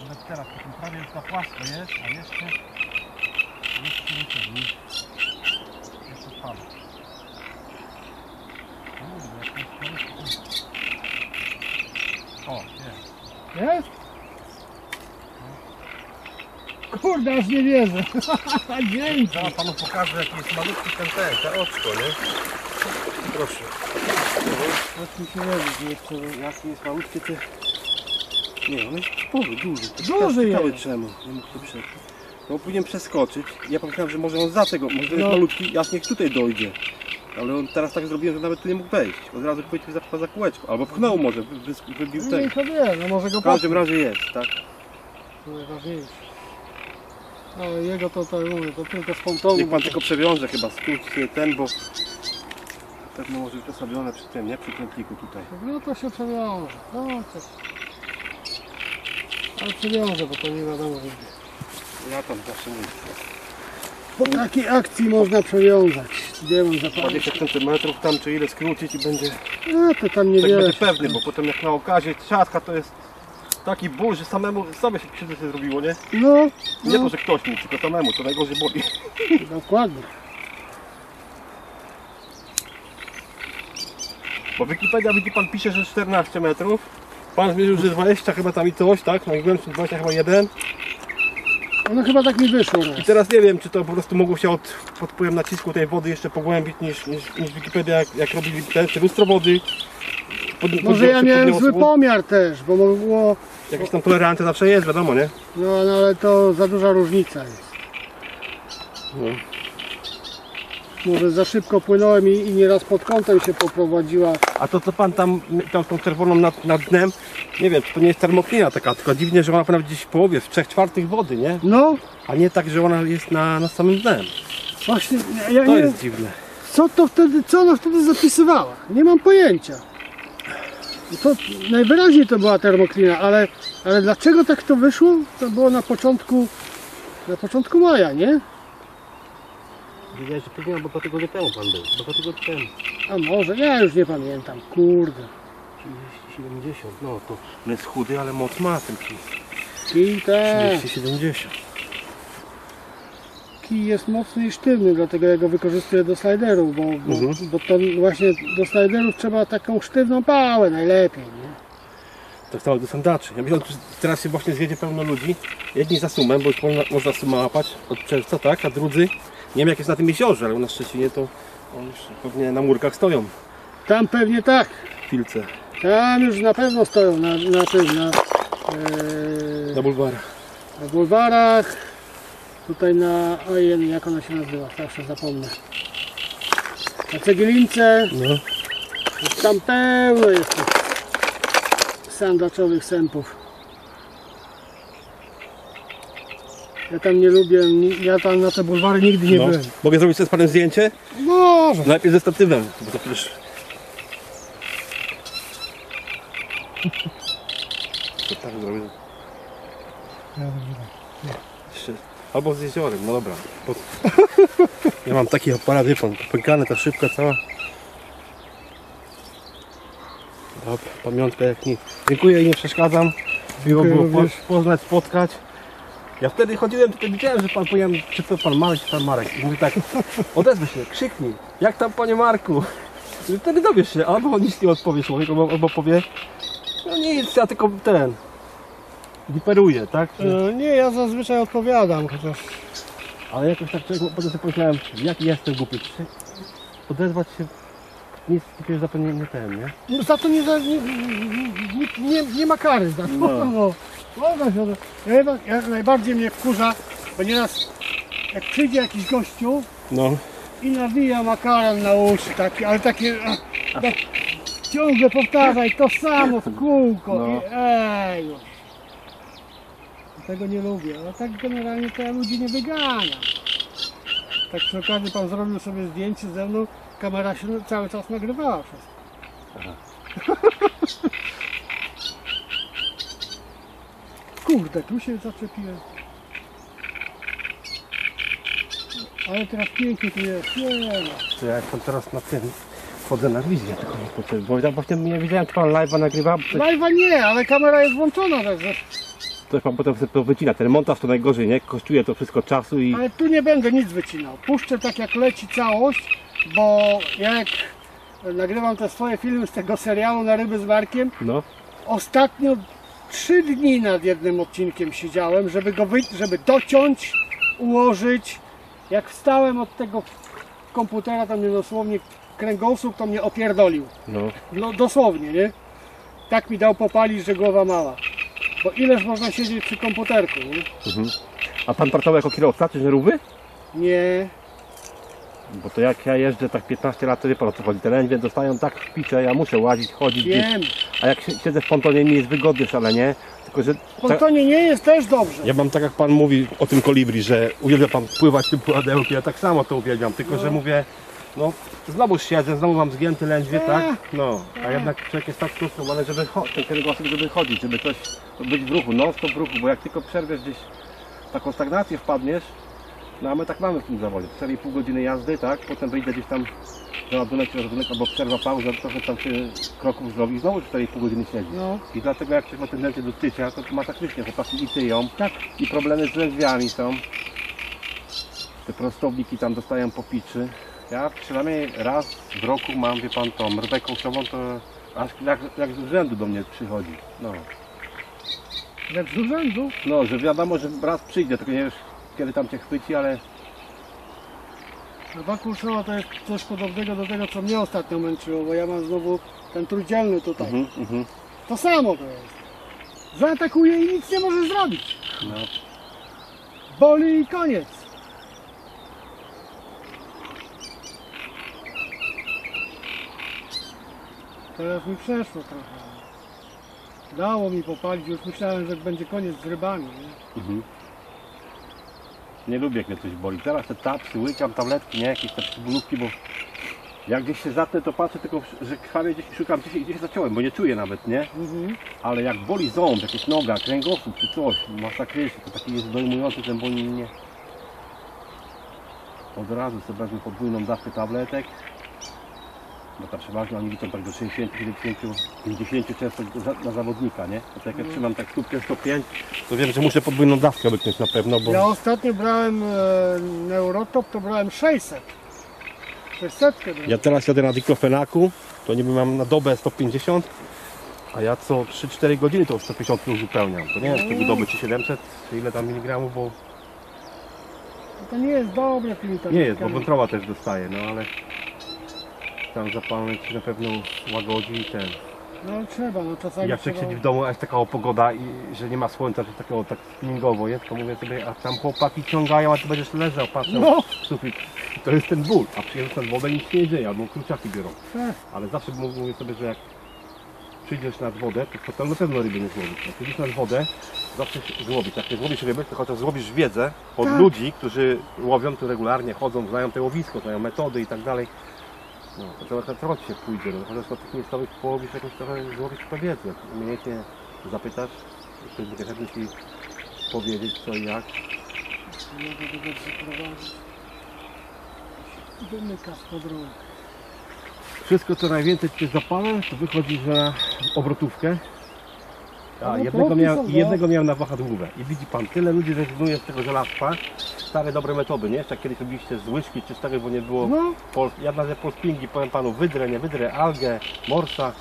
S2: Nawet teraz takim prawie już na płasko jest, a jeszcze jeszcze nie ten, nie. Jeszcze spada. Kurde, jak to jest O, jest.
S1: Jest? Kurde, aż nie wierzę. Dzięki.
S2: Zaraz panu pokażę jaki jest malutki ten ten, te oczko, nie? Proszę.
S1: Mi się wierzy, jeszcze
S2: Jaki jest malutki ty... Nie, on jest spory, duży.
S1: Duży jest.
S2: czemu. Nie mógł to przeskoczyć. No powinien przeskoczyć. Ja pomyślałem, że może on za tego, może to jest
S1: No.
S2: malutki, aż niech tutaj dojdzie. Ale on teraz tak zrobiłem, że nawet tu nie mógł wejść. Od razu chwycił za, za kółeczko. Albo pchnął może, wy, wy, wybił
S1: No
S2: ten.
S1: to wie, no może go
S2: W każdym razie jest, tak?
S1: To najważniejsze. Ale jego to, to mówię, to tylko z pontonu.
S2: Niech pan tylko przewiąże chyba skróci ten, bo pewno może być osłabione przy tym, nie? Przy krętliku tutaj.
S1: No to się przewiąże. No to... Ale przewiąże, bo to nie wiadomo gdzie.
S2: Ja tam zawsze mówię.
S1: Po takiej akcji można przewiązać. Gdzie mam zapalić?
S2: 20 cm tam czy ile skrócić i będzie,
S1: No to tam
S2: tak
S1: niewiele.
S2: będzie pewny, bo potem jak na okazie siatka to jest taki ból, że samemu sobie się krzywdę się zrobiło, nie?
S1: No,
S2: Nie
S1: no
S2: to, że ktoś mi, tylko samemu, to najgorzej boli.
S1: dokładnie.
S2: Bo Wikipedia widzi pan pisze, że 14 metrów. Pan zmierzył, że 20 chyba tam i coś, tak? Najgłębszy 20 chyba jeden.
S1: No chyba tak mi wyszło
S2: I
S1: raz.
S2: teraz nie wiem, czy to po prostu mogło się od, pod wpływem nacisku tej wody jeszcze pogłębić niż, niż, niż Wikipedia, jak, jak robili ten, czy lustro wody. Pod,
S1: Może ja
S2: czy
S1: miałem
S2: podniosło.
S1: zły pomiar też, bo było...
S2: Jakieś tam tolerancja zawsze jest, wiadomo, nie?
S1: No, no ale to za duża różnica jest.
S2: No.
S1: Może za szybko płynąłem i, i nieraz pod kątem się poprowadziła.
S2: A to co pan tam, tam tą czerwoną nad, nad dnem, nie wiem, czy to nie jest termoklina taka, tylko dziwnie, że ona nawet gdzieś w połowie, w trzech czwartych wody, nie?
S1: No,
S2: A nie tak, że ona jest na, na samym dnem.
S1: właśnie, ja
S2: To
S1: nie
S2: jest dziwne.
S1: co to wtedy, co ona wtedy zapisywała? Nie mam pojęcia. To najwyraźniej to była termoklina, ale, ale dlaczego tak to wyszło? To było na początku, na początku maja, nie?
S2: Wiedziałeś, że później, bo dwa tygodnie temu pan był. Dwa tygodnie temu.
S1: A może, ja już nie pamiętam, kurde.
S2: 30, 70, no to on jest chudy, ale moc ma ten kij.
S1: Kij tak,
S2: 30, 70.
S1: jest mocny i sztywny, dlatego ja go wykorzystuję do sliderów, bo, bo,
S2: Mhm.
S1: bo to właśnie do sliderów trzeba taką sztywną pałę najlepiej, nie?
S2: To stało do sandaczy. Ja myślę, teraz się właśnie zjedzie pełno ludzi. Jedni za sumem, bo można, można suma łapać od czerwca, tak? A drudzy, nie wiem jak jest na tym jeziorze, ale u nas w Szczecinie to oni już pewnie na murkach stoją
S1: Tam pewnie tak,
S2: w pilce
S1: tam już na pewno stoją na, na tym, na, e,
S2: na bulwarach.
S1: na bulwarach, tutaj na, ojej, jak ona się nazywa, zawsze zapomnę. Na Cegielince,
S2: No.
S1: tam pełno jest tych sandaczowych sępów. Ja tam nie lubię, ni- ja tam na te bulwary nigdy nie
S2: no.
S1: byłem.
S2: Mogę zrobić sobie z panem zdjęcie?
S1: Może.
S2: Najpierw ze statywem, bo to przecież... To tak zrobię. Jeszcze- Albo z jeziorem, no dobra. Po... Ja mam taki aparat, wie pan, popękany, ta szybka cała. Dobra, pamiątka jak nic. Dziękuję i nie przeszkadzam. Miło
S1: Dziękuję
S2: było po,
S1: również.
S2: poznać, spotkać. Ja wtedy chodziłem, tutaj widziałem, że pan powiem, czy to pan Marek, czy pan Marek. I mówi tak, odezwę się, krzyknij, jak tam panie Marku? I wtedy dowiesz się, albo nic nie odpowie człowiek, albo, albo powie, no nic, ja tylko ten, diperuję, tak?
S1: E, Nie, ja zazwyczaj odpowiadam, chociaż
S2: Ale jakoś tak potem sobie pomyślałem, jaki jestem głupi, odezwać się, nic takiego zapewne nie ten, nie?
S1: No za to nie, za- nie, nie, nie, nie ma kary za to.
S2: No.
S1: No. Można się, ja, najbardziej mnie wkurza, bo nieraz jak przyjdzie jakiś gościu
S2: No.
S1: i nawija makaron na uszy, taki, ale takie tak, ciągle powtarzaj to samo w kółko
S2: No.
S1: i ej już. Tego nie lubię, ale tak generalnie to ja ludzi nie wyganiam. Tak przy okazji pan zrobił sobie zdjęcie ze mną, kamera się cały czas nagrywała wszystko. Kurde, tu się zaczepiłem. Ale teraz pięknie tu jest. Nie, no.
S2: To ja jestem teraz na tym, wchodzę na wizję, tylko nie potrzebuję, bo ja właśnie nie wiedziałem, czy pan live'a nagrywa, bo to,
S1: Live'a nie, ale kamera jest włączona, także.
S2: To pan potem sobie to wycina, ten montaż to najgorzej, nie? Kosztuje to wszystko czasu i...
S1: Ale tu nie będę nic wycinał. Puszczę tak jak leci całość, bo jak nagrywam te swoje filmy z tego serialu na ryby z Markiem,
S2: No.
S1: ostatnio trzy dni nad jednym odcinkiem siedziałem, żeby go wy, żeby dociąć, ułożyć. Jak wstałem od tego komputera, to mnie dosłownie kręgosłup to mnie opierdolił.
S2: No.
S1: No dosłownie, nie? Tak mi dał popalić, że głowa mała. Bo ileż można siedzieć przy komputerku, nie?
S2: Mhm. A pan pracował jako kierowca czy żarówki?
S1: Nie,
S2: Bo to jak ja jeżdżę tak 15 lat, to wie pan o co chodzi. Te lędźwie dostają tak w picze, ja muszę łazić, chodzić gdzieś.
S1: wiem.
S2: A jak si- siedzę w pontonie mi jest wygodnie szalenie. Tylko, że
S1: W pontonie nie jest też dobrze.
S2: Ja mam tak jak pan mówi o tym kolibri, że uwielbia pan pływać tym pładełkiem, ja tak samo to uwielbiam, tylko że mówię, no znowu siedzę, znowu mam zgięty lędźwie, tak? No, a jednak człowiek jest tak skonstruowany, żeby cho- ten kręgosłup, żeby chodzić, żeby coś być w ruchu, non stop w ruchu, bo jak tylko przerwiesz gdzieś w taką stagnację wpadniesz, no a my tak mamy w tym zawodzie, 4,5 godziny jazdy, tak? Potem wyjdę gdzieś tam załadunek, rozładunek albo przerwa, pauza, trochę tam się kroków zrobi i znowu 4,5 godziny siedzi.
S1: No,
S2: I dlatego jak ktoś ma tendencję do tycia, to masakrycznie chłopaki i tyją,
S1: tak.
S2: i problemy z lędźwiami są. Te prostowniki tam dostają po piczy. Ja przynajmniej raz w roku mam, wie pan, tą rwę kołczową, to aż jak, jak z urzędu do mnie przychodzi. No.
S1: Jak z urzędu.
S2: no, że wiadomo, że raz przyjdzie, tylko nie wiesz kiedy tam cię chwyci, ale
S1: Rwa kurczowa to jest coś podobnego do tego, co mnie ostatnio męczyło, bo ja mam znowu ten trójdzielny tutaj.
S2: mhm, mhm.
S1: To samo to jest. Zaatakuje i nic nie może zrobić.
S2: No.
S1: Boli i koniec. Teraz mi przeszło trochę. Dało mi popalić, już myślałem, że będzie koniec z rybami. Nie?
S2: Mhm. Nie lubię jak mnie coś boli. Teraz te tapsy, łykam tabletki, nie? Jakieś te przybólówki, bo jak gdzieś się zatnę, to patrzę tylko, że krwawie gdzieś szukam, gdzieś, gdzieś zaciąłem, bo nie czuję nawet, nie?
S1: Mhm.
S2: Ale jak boli ząb, jakieś noga, kręgosłup czy coś, masakrycznie, to taki jest dojmujący ten ból nie. Od razu sobie wezmę podwójną dawkę tabletek. Bo tam przeważnie oni liczą tak do 60, 70, 50 często na zawodnika, nie? To tak jak ja trzymam tak stópkę 105, to wiem, że muszę podwójną dawkę wyknąć na pewno, bo...
S1: Ja ostatnio brałem e, Neurotop, to brałem 600. 600 brałem.
S2: Ja teraz jadę na diklofenaku, to niby mam na dobę 150, a ja co 3-4 godziny to 150 uzupełniam. To nie wiem, czy doby czy 700, czy ile tam miligramów, bo
S1: To nie jest dobre tymi
S2: nie jest, bo wątroba też dostaje, no ale tam zapalność na pewno łagodzi i ten.
S1: No trzeba, no czasami
S2: Jak
S1: trzeba...
S2: siedzi w domu, a jest taka pogoda i że nie ma słońca, że takiego tak spinningowo jest, to mówię sobie, a tam chłopaki ciągają, a ty będziesz leżał, patrzył
S1: No.
S2: w sufit. To jest ten ból, a przyjeżdżasz nad wodę nic się nie dzieje, albo kruciaki biorą.
S1: Tak.
S2: Ale zawsze mówię sobie, że jak przyjdziesz nad wodę, to potem na pewno ryby nie złowisz. Jak przyjdziesz nad wodę, zawsze złowić. Jak nie złowisz ryby, to chociaż złowisz wiedzę od
S1: Tak.
S2: ludzi, którzy łowią tu regularnie, chodzą, znają te łowisko, znają metody i tak dalej. No, to trochę ci się pójdzie, no, chociaż na tych miejscowych połowisz jakąś trochę, wiedzy. Jak umiejętnie zapytasz, to będzie chętny ci powiedzieć co i jak.
S1: Nie go dobrze prowadzić. Wymyka spod rąk.
S2: Wszystko co najwięcej cię zapala, to wychodzi na obrotówkę. A, jednego, miał,
S1: no.
S2: jednego miałem na wahadłówę. I widzi pan, tyle ludzi rezygnuje z tego żelazka. Stare dobre metody, nie? Jak kiedyś robiliście z łyżki czy tego, bo nie było.
S1: No,
S2: Pol, ja nazwę polspingi, powiem panu, wydrę, nie wydrę, algę, morsa.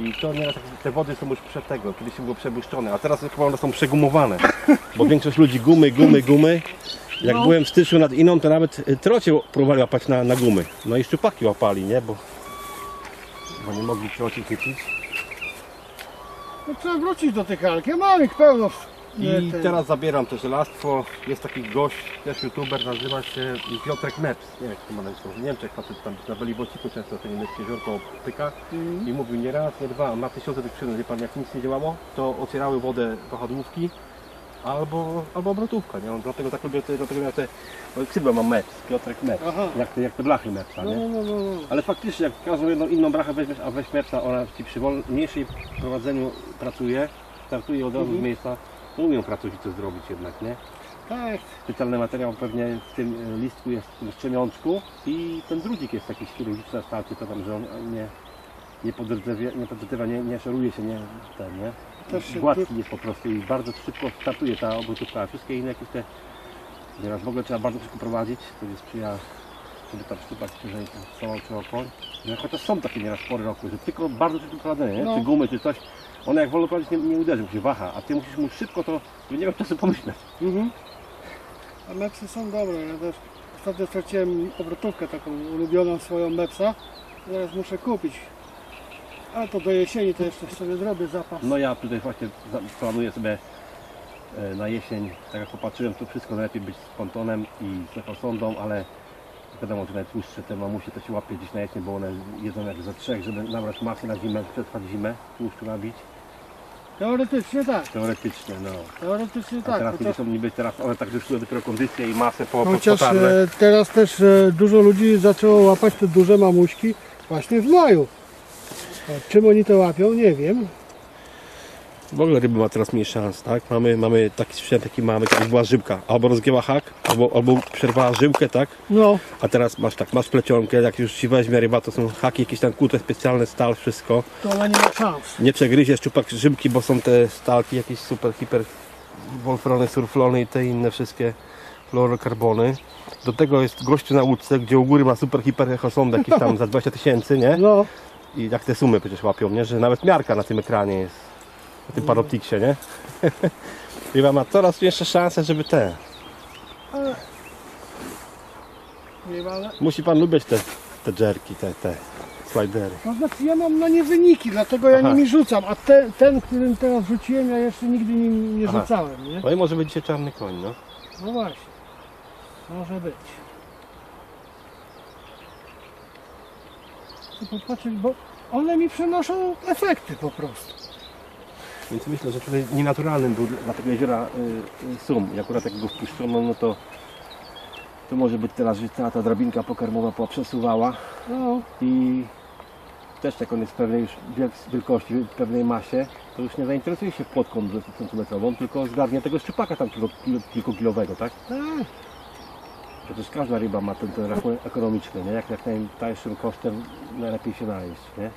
S2: I to nieraz tak- te wody są już przed tego, kiedyś było przebłyszczone, a teraz chyba one są przegumowane. Bo większość ludzi gumy, gumy, gumy. Jak
S1: No.
S2: byłem w styczniu nad Iną, to nawet y, trocie próbowali łapać na, na gumy. No i szczupaki łapali, nie? Bo, bo nie mogli troci chycić.
S1: No trzeba wrócić do tych alg. Ja mam ich pełno. nie,
S2: I
S1: ten-
S2: teraz zabieram to żelastwo. Jest taki gość, też youtuber, nazywa się Piotrek Meps. Nie wiem, jak to ma na imię. w Niemczech, facet tam na Belibociku często te niemieckie jeziorko pyka.
S1: Mhm.
S2: I mówił nie raz, nie dwa, on ma tysiące tych przynęt. Wie pan, jak nic nie działało, to otwierały wodę wahadłówki albo, albo obrotówka, nie? Dlatego tak lubię, te- dlatego miał te, no mam Meps, Piotrek Meps.
S1: Aha.
S2: Jak te, jak te blachy Mepsa,
S1: No,
S2: nie?
S1: no, no, no, no.
S2: Ale faktycznie, jak każdą jedną inną brachę weźmiesz, a weź Mepsa, ona ci przy wolniejszej prowadzeniu pracuje, startuje od razu
S1: Mhm.
S2: z miejsca, to umieją pracownicy to zrobić jednak, nie?
S1: Tak.
S2: Specjalny materiał pewnie w tym e, listku jest w tym szczemiączku i ten drudzik jest jakiś chirurgiczny na starcie, to tam, że on nie, nie podrdzewie, nie, nie, nie szoruje się, nie, ten, nie?
S1: Też
S2: Gładki jest po prostu i bardzo szybko startuje ta obrotówka, a wszystkie inne jakieś te, nieraz w ogóle trzeba bardzo szybko prowadzić, to nie sprzyja, żeby tam szczypać jeżeli są czy okoń. No, chociaż są takie nieraz pory roku, że tylko bardzo szybko prowadzenie, nie?
S1: No.
S2: czy gumy, czy coś, Ona jak wolno prowadzić nie, nie uderzy, mu się waha, a ty musisz mu szybko to, żeby nie miał czasu pomyśleć.
S1: Mhm. A mepsy są dobre. Ja też ostatnio straciłem obrotówkę taką ulubioną swoją mepsa. Zaraz muszę kupić. A to do jesieni to jeszcze sobie zrobię zapas.
S2: No ja tutaj właśnie za- planuję sobie e, na jesień, tak jak popatrzyłem, to wszystko najlepiej być z pontonem i z lechosondą, ale wiadomo, że najtłustsze te mamusie to się łapie gdzieś na jesień, bo one jedzą jak za trzech, żeby nabrać masy na zimę, przetrwać zimę, tłuszczu nabić.
S1: Teoretycznie tak.
S2: Teoretycznie, no.
S1: Teoretycznie
S2: A
S1: tak.
S2: teraz
S1: chociaż-
S2: są niby teraz one tak zyskują dopiero kondycję i masę po, po,
S1: Chociaż
S2: potarne.
S1: e, teraz też e, dużo ludzi zaczęło łapać te duże mamuśki właśnie w maju. A czym oni to łapią, nie wiem.
S2: W ogóle ryby ma teraz mniej szans, tak? Mamy, mamy taki sprzęt, jaki mamy, kiedyś była żybka, albo rozgięła hak, albo, albo przerwała żyłkę, tak?
S1: No,
S2: A teraz masz tak, masz plecionkę, jak już ci weźmie ryba, to są haki jakieś tam kute specjalne, stal, wszystko.
S1: to ona nie ma szans.
S2: Nie przegryziesz szczupak żyłki, bo są te stalki jakieś super, hiper wolfrony, surflony i te inne wszystkie fluorokarbony. Do tego jest gościu na łódce, gdzie u góry ma super hiper echosondę jakieś tam za 20 tysięcy, nie?
S1: No,
S2: I jak te sumy przecież łapią, nie? Że nawet miarka na tym ekranie jest. Na tym paroptiksie, nie? Ryba ma coraz większe szanse, żeby te.
S1: ale...
S2: Musi pan lubić te, te jerki, te, te slidery.
S1: No znaczy ja mam na nie wyniki, dlatego ja
S2: Aha.
S1: nimi rzucam, a te, ten, którym teraz rzuciłem, ja jeszcze nigdy nim nie
S2: Aha.
S1: rzucałem, nie?
S2: No i może być dzisiaj czarny koń, no.
S1: No właśnie. Może być. Popatrzeć, bo one mi przynoszą efekty po prostu.
S2: Więc myślę, że tutaj nienaturalnym był dla tego jeziora y, y, sum. I akurat jak go wpuszczono, no to to może być teraz, że cała ta drabinka pokarmowa poprzesuwała
S1: No,
S2: i też jak on jest pewnej już wielk- wielkości, pewnej masie, to już nie zainteresuje się płotką centymetrową, tylko zgarnie tego szczupaka tam kilo, kilkukilowego, tak?
S1: tak.
S2: Przecież każda ryba ma ten, ten rachunek ekonomiczny, nie? Jak, jak najtańszym kosztem najlepiej się najeść, nie?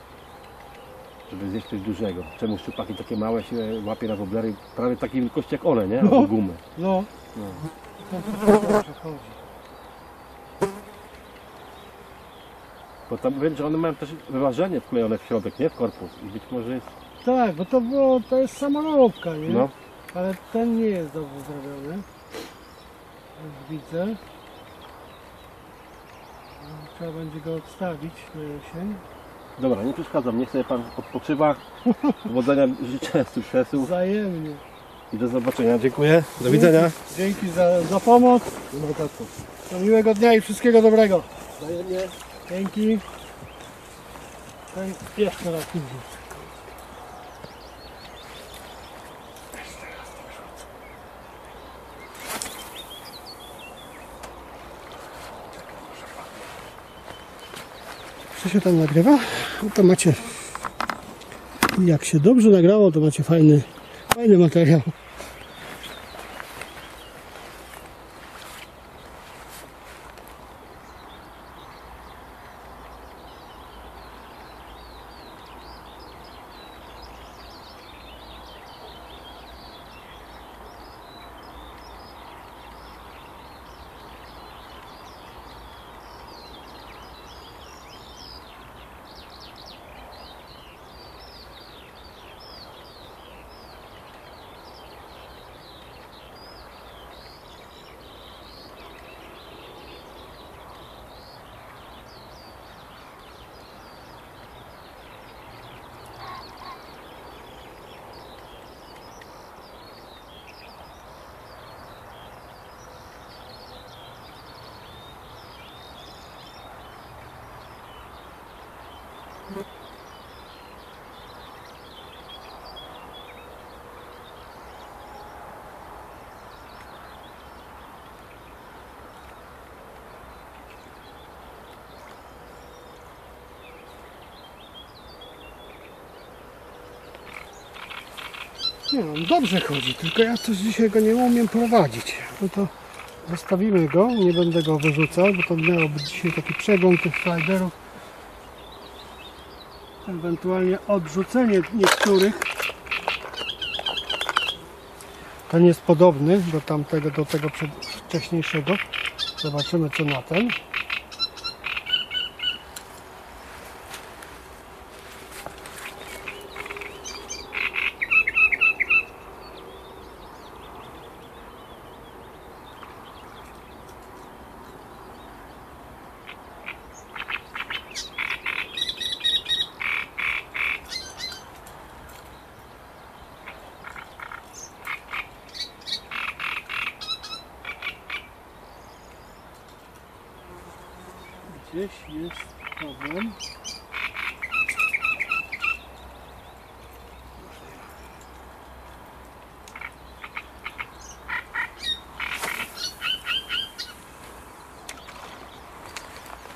S2: Żeby zjeść coś dużego. Czemu szczupaki takie małe się łapie na woblery prawie takiej wielkości jak one, nie? Albo gumy.
S1: No.
S2: No. Bo tam wiem, że one mają też wyważenie wklejone w środek, nie? W korpus. I być może jest...
S1: Tak, bo to było, to jest nie?
S2: No.
S1: Ale ten nie jest dobrze zrobiony. Już widzę. No, Trzeba będzie go odstawić na jesień.
S2: Dobra, nie przeszkadzam. Niech sobie Pan odpoczywa. Powodzenia życzę, sukcesu
S1: Wzajemnie.
S2: i do zobaczenia. Dziękuję. Do widzenia.
S1: Dzięki za, za pomoc. Do miłego dnia i wszystkiego dobrego.
S2: Wzajemnie.
S1: Dzięki. Ten jeszcze raz Co się tam nagrywa? No to macie. Jak się dobrze nagrało, to macie fajny, fajny materiał. Dobrze chodzi, tylko ja coś dzisiaj go nie umiem prowadzić. No to zostawimy go, nie będę go wyrzucał, bo to miało być dzisiaj taki przegląd tych sliderów. Ewentualnie odrzucenie niektórych. Ten jest podobny do tamtego, do tego wcześniejszego. Zobaczymy co na ten. gdzieś jest problem.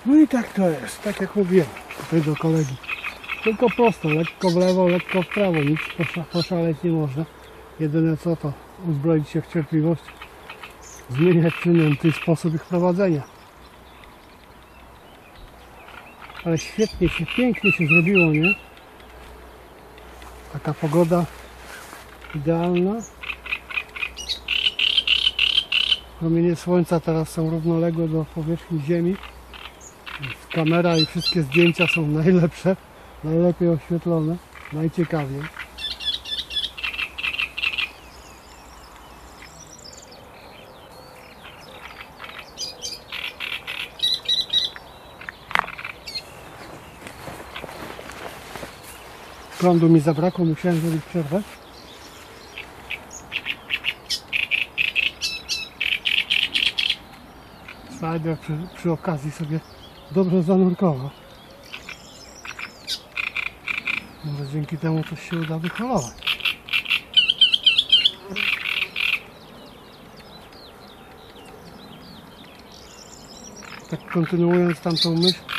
S1: No i tak to jest, tak jak mówiłem tutaj do kolegi. Tylko prosto, lekko w lewo, lekko w prawo, nic posza- poszaleć nie można. Jedyne co to uzbroić się w cierpliwość, zmieniać przynęty sposób ich prowadzenia. Ale świetnie się, pięknie się zrobiło, nie? Taka pogoda idealna. Promienie słońca teraz są równoległe do powierzchni Ziemi. Kamera i wszystkie zdjęcia są najlepsze, najlepiej oświetlone, najciekawiej. Prądu mi zabrakło, musiałem zrobić przerwę. Slider przy, przy okazji sobie dobrze zanurkował. Może dzięki temu coś się uda wyholować. Tak kontynuując tamtą myśl,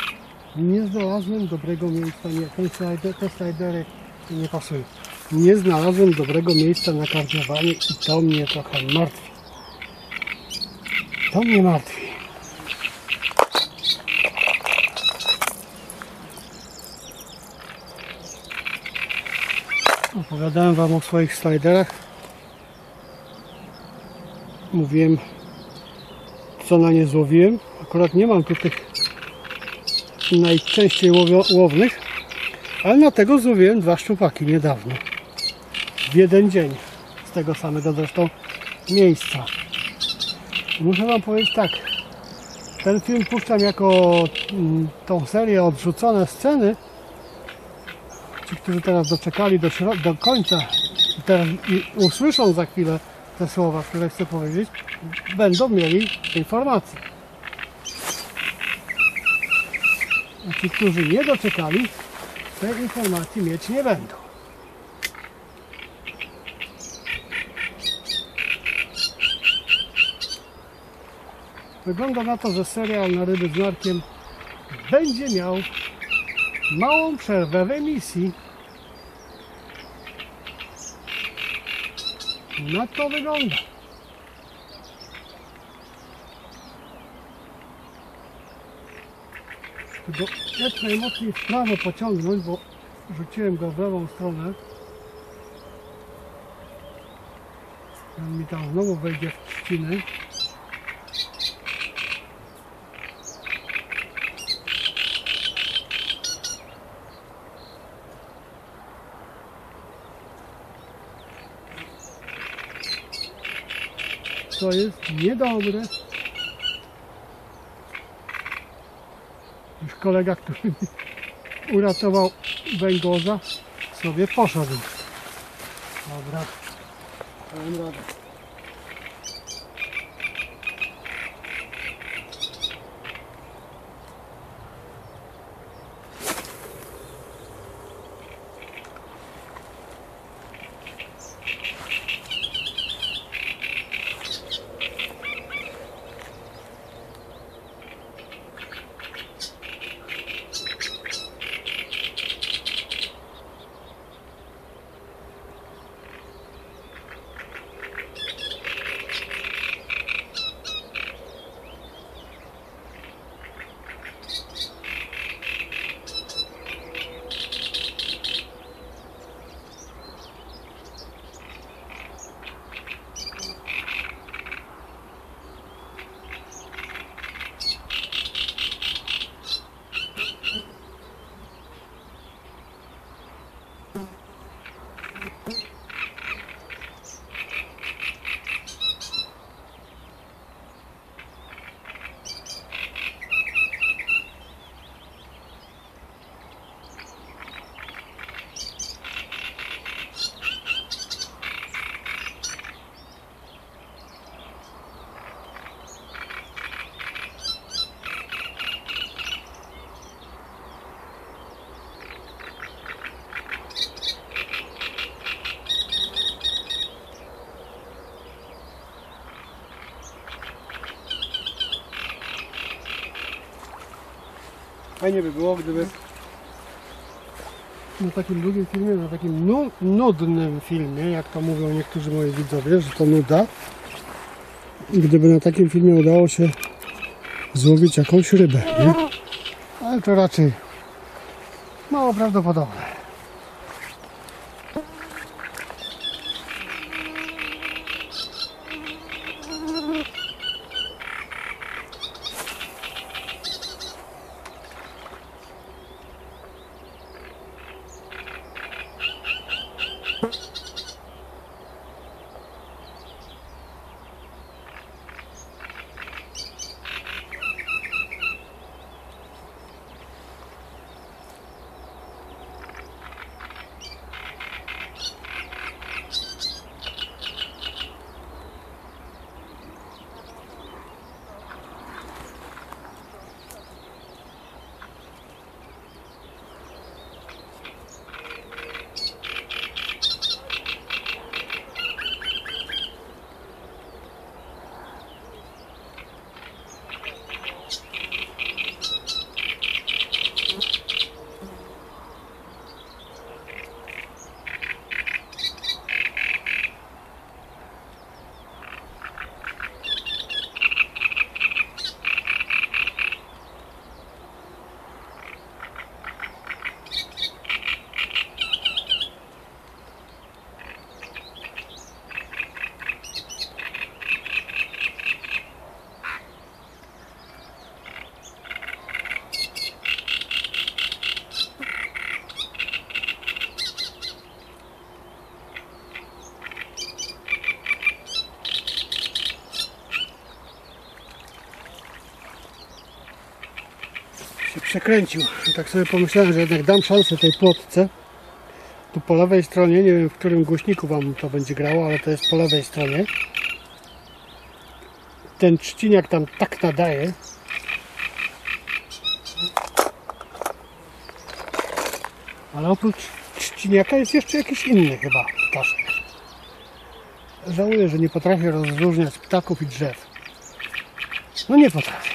S1: nie znalazłem dobrego miejsca, nie, ten slider, te slidery nie pasują. Nie znalazłem dobrego miejsca na kardziowanie i to mnie trochę martwi. To mnie martwi. Opowiadałem Wam o swoich sliderach. Mówiłem, co na nie złowiłem. Akurat nie mam tu tych najczęściej łownych, ale na tego złowiłem dwa szczupaki niedawno. W jeden dzień. Z tego samego zresztą miejsca. Muszę Wam powiedzieć tak. Ten film puszczam jako mm, tą serię odrzucone sceny. Ci, którzy teraz doczekali do, do końca i teraz i usłyszą za chwilę te słowa, które chcę powiedzieć, będą mieli informacje. A ci, którzy nie doczekali, tej informacji mieć nie będą. Wygląda na to, że serial na ryby z narkiem będzie miał małą przerwę w emisji. Na to wygląda. Tylko jak najmocniej w prawo pociągnąć, bo rzuciłem go w lewą stronę. On mi tam znowu wejdzie w trzciny. To jest niedobre. Kolega, który mi uratował węgorza, sobie poszedł. Dobra, dałem radę. Fajnie by było, gdyby na takim długim filmie, na takim nu nudnym filmie, jak to mówią niektórzy moi widzowie, że to nuda, gdyby na takim filmie udało się złowić jakąś rybę, nie? Ale to raczej mało prawdopodobne. I tak sobie pomyślałem, że jednak dam szansę tej plotce. Tu po lewej stronie, nie wiem w którym głośniku Wam to będzie grało, ale to jest po lewej stronie. Ten trzciniak tam tak nadaje. Ale oprócz trzciniaka jest jeszcze jakiś inny chyba ptaszek. Żałuję, że nie potrafię rozróżniać ptaków i drzew. No nie potrafię.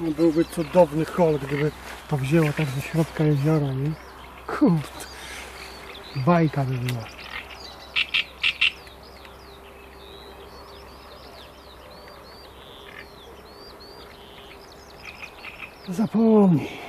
S1: No, byłby cudowny hol, gdyby to wzięło tak ze środka jeziora, nie? Kurde. Bajka by była. Zapomnij.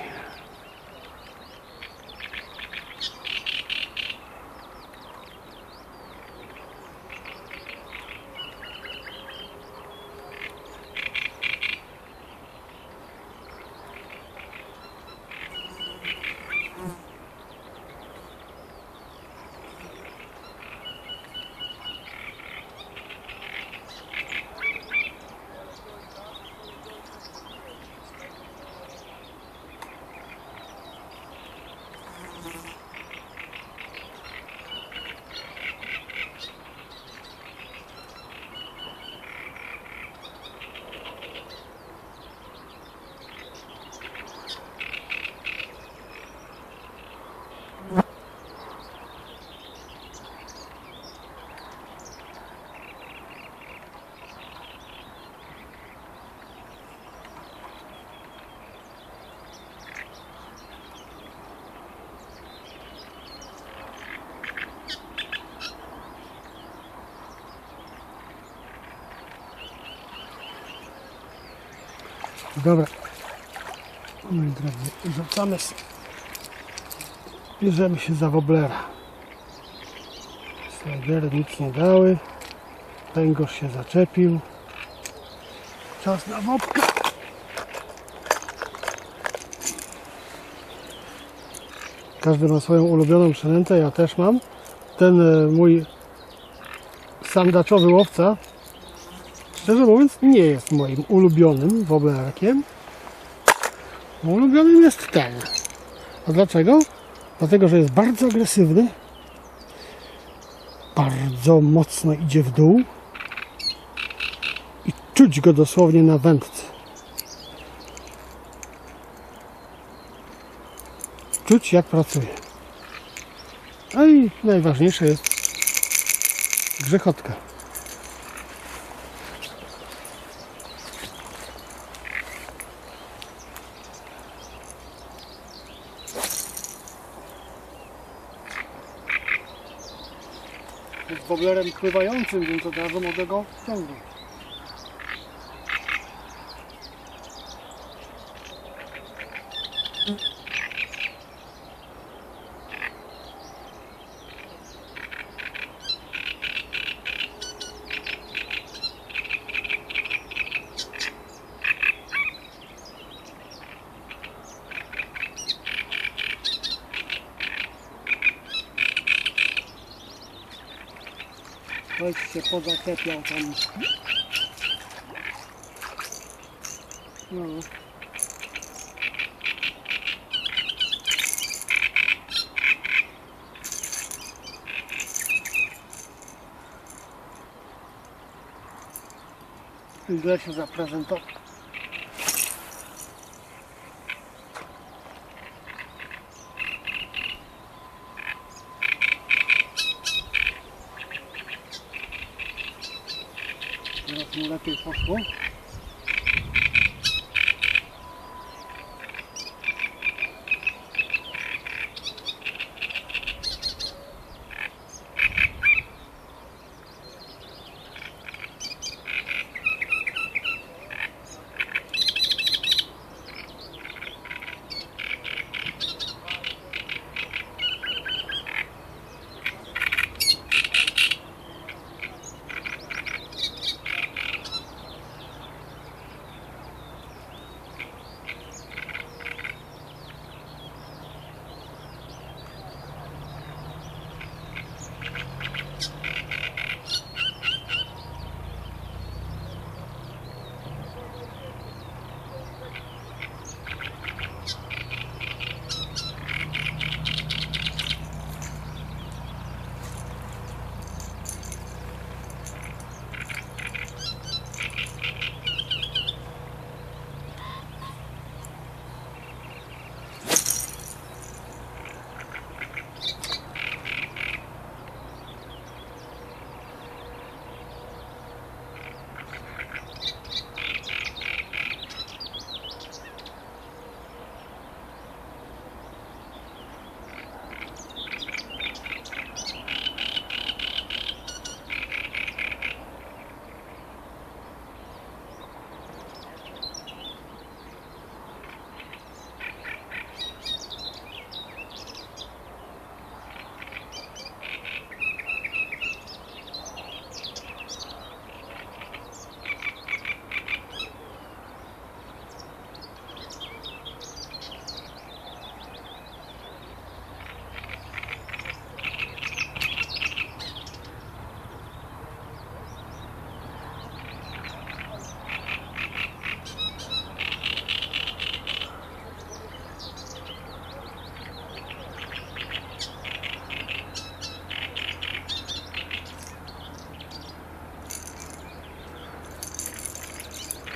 S1: Dobra. Moi drodzy, rzucamy. Bierzemy się za woblera. Slidery nic nie dały. Pęgorz się zaczepił. Czas na wopka. Każdy ma swoją ulubioną przynętę, ja też mam. Ten e, mój sandaczowy łowca szczerze mówiąc nie jest moim ulubionym woblerkiem. Ulubionym jest ten. A dlaczego? Dlatego, że jest bardzo agresywny. Bardzo mocno idzie w dół. I czuć go dosłownie na wędce. Czuć jak pracuje. No i najważniejsze jest grzechotka. jest woblerem pływającym, więc od razu mogę go ciągnąć. Ktoś się pozaczepiał tam. No. Źle się zaprezentował. Teraz mu lepiej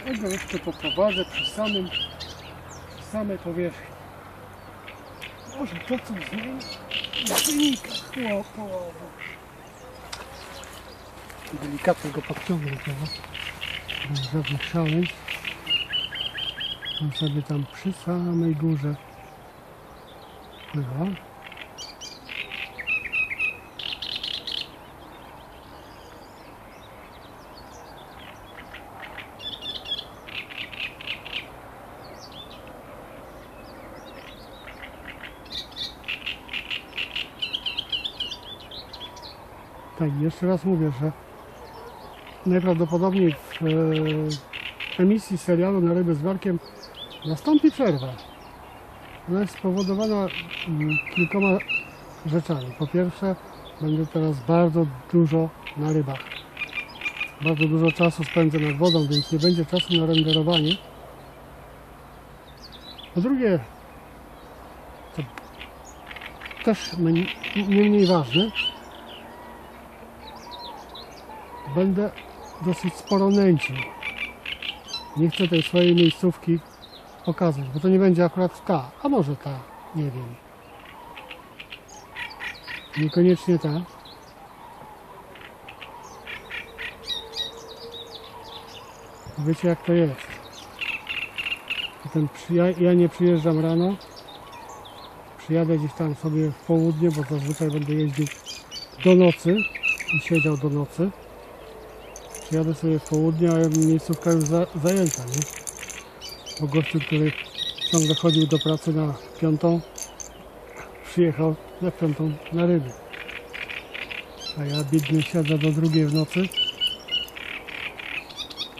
S1: go jeszcze poprowadzę przy samym, przy samej powierzchni. Może to co zmieni? Wynika chłopowo. Delikatnie go podciągnę teraz. Bez żadnych szaleństw. On sobie tam przy samej górze pływa. Jeszcze raz mówię, że najprawdopodobniej w e, emisji serialu na ryby z workiem nastąpi przerwa. Ona jest spowodowana mm, kilkoma rzeczami. Po pierwsze, będę teraz bardzo dużo na rybach. Bardzo dużo czasu spędzę nad wodą, więc nie będzie czasu na renderowanie. Po drugie, to też nie mniej ważne, będę dosyć sporo nęcił. Nie chcę tej swojej miejscówki pokazać, bo to nie będzie akurat ta, a może ta, nie wiem. Niekoniecznie ta. Wiecie jak to jest. Potem ja, ja nie przyjeżdżam rano. Przyjadę gdzieś tam sobie w południe, bo zazwyczaj będę jeździł do nocy i siedział do nocy. Przyjadę sobie w południe, a miejscówka już za, zajęta, nie? Bo gościu, który ciągle chodził do pracy na piątą, przyjechał na piątą na ryby. A ja biedny siedzę do drugiej w nocy.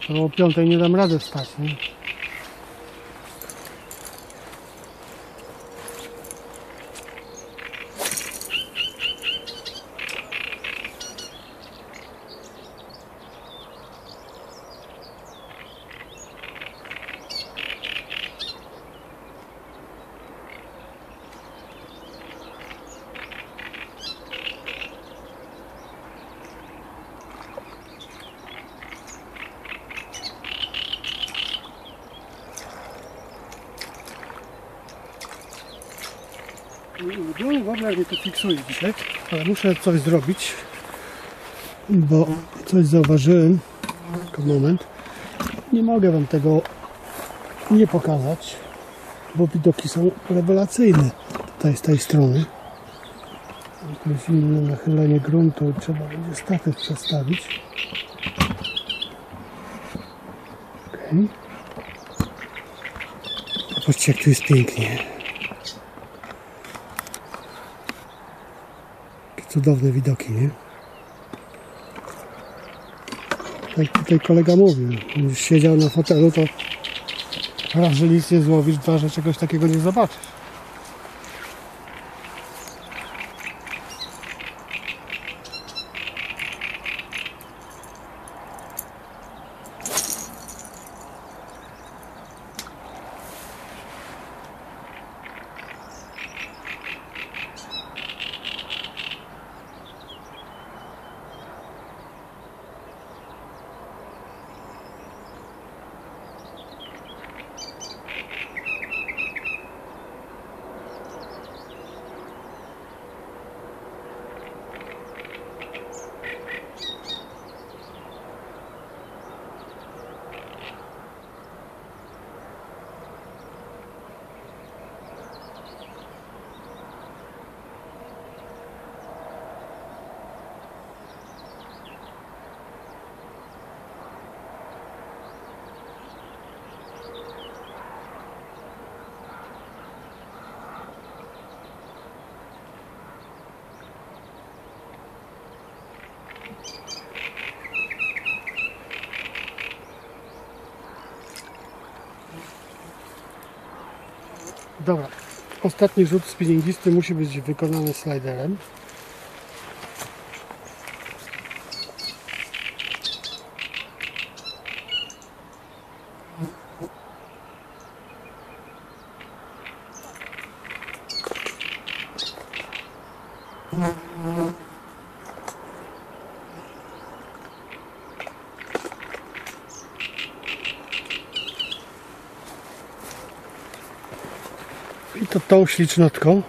S1: To o piątej nie dam rady wstać, nie? No w ale muszę coś zrobić, bo coś zauważyłem. Tylko moment. Nie mogę Wam tego nie pokazać, bo widoki są rewelacyjne tutaj z tej strony. Jest inne nachylenie gruntu trzeba będzie statyw przestawić. Okej. Zobaczcie jak tu jest pięknie. Cudowne widoki, nie? Tak tutaj kolega mówił, już siedział na fotelu, to raz, że nic nie złowisz, dwa, że czegoś takiego nie zobaczysz. Dobra, ostatni rzut spinningisty musi być wykonany sliderem. Tą ślicznotką.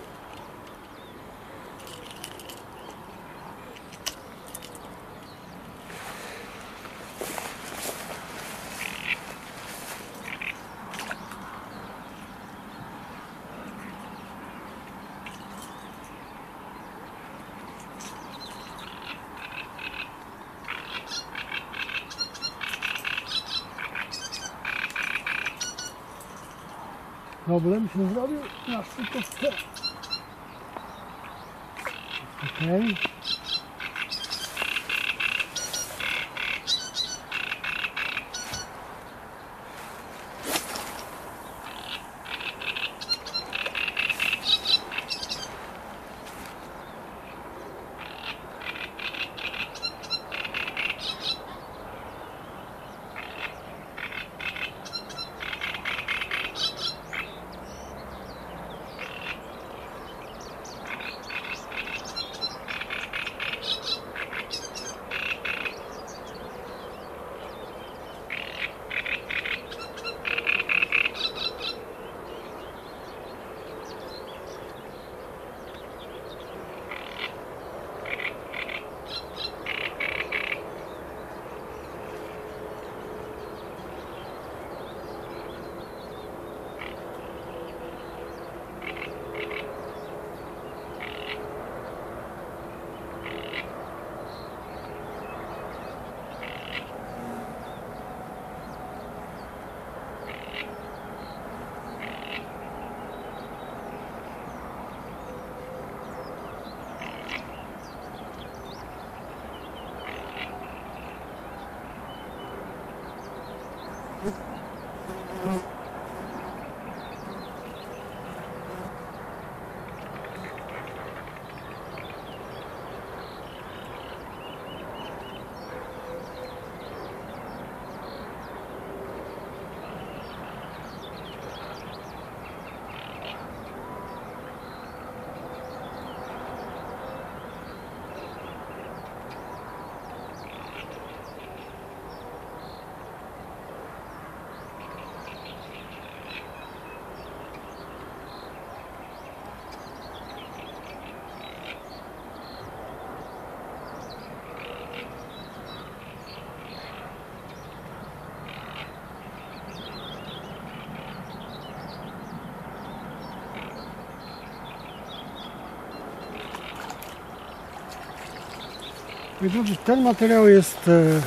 S1: Drodzy, ten materiał jest, e,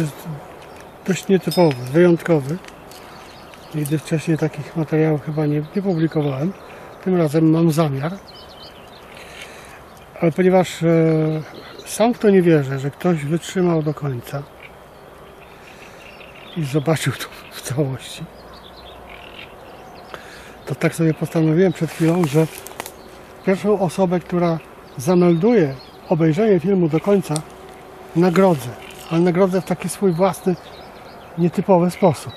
S1: jest dość nietypowy, wyjątkowy. Nigdy wcześniej takich materiałów chyba nie, nie publikowałem. Tym razem mam zamiar. Ale ponieważ e, sam w to nie wierzę, że ktoś wytrzymał do końca i zobaczył to w całości, to tak sobie postanowiłem przed chwilą, że pierwszą osobę, która zamelduje obejrzenie filmu do końca, nagrodzę. Ale nagrodzę w taki swój własny, nietypowy sposób.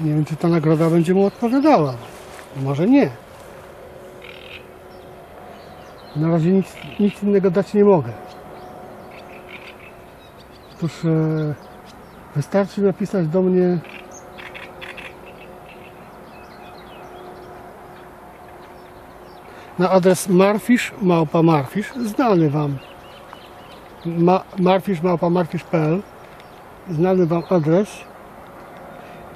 S1: Nie wiem, czy ta nagroda będzie mu odpowiadała. Może nie. Na razie nic, nic innego dać nie mogę. Otóż e, wystarczy napisać do mnie na adres marfisz małpa marfisz, znany Wam Ma, marfisz małpa marfisz.pl znany Wam adres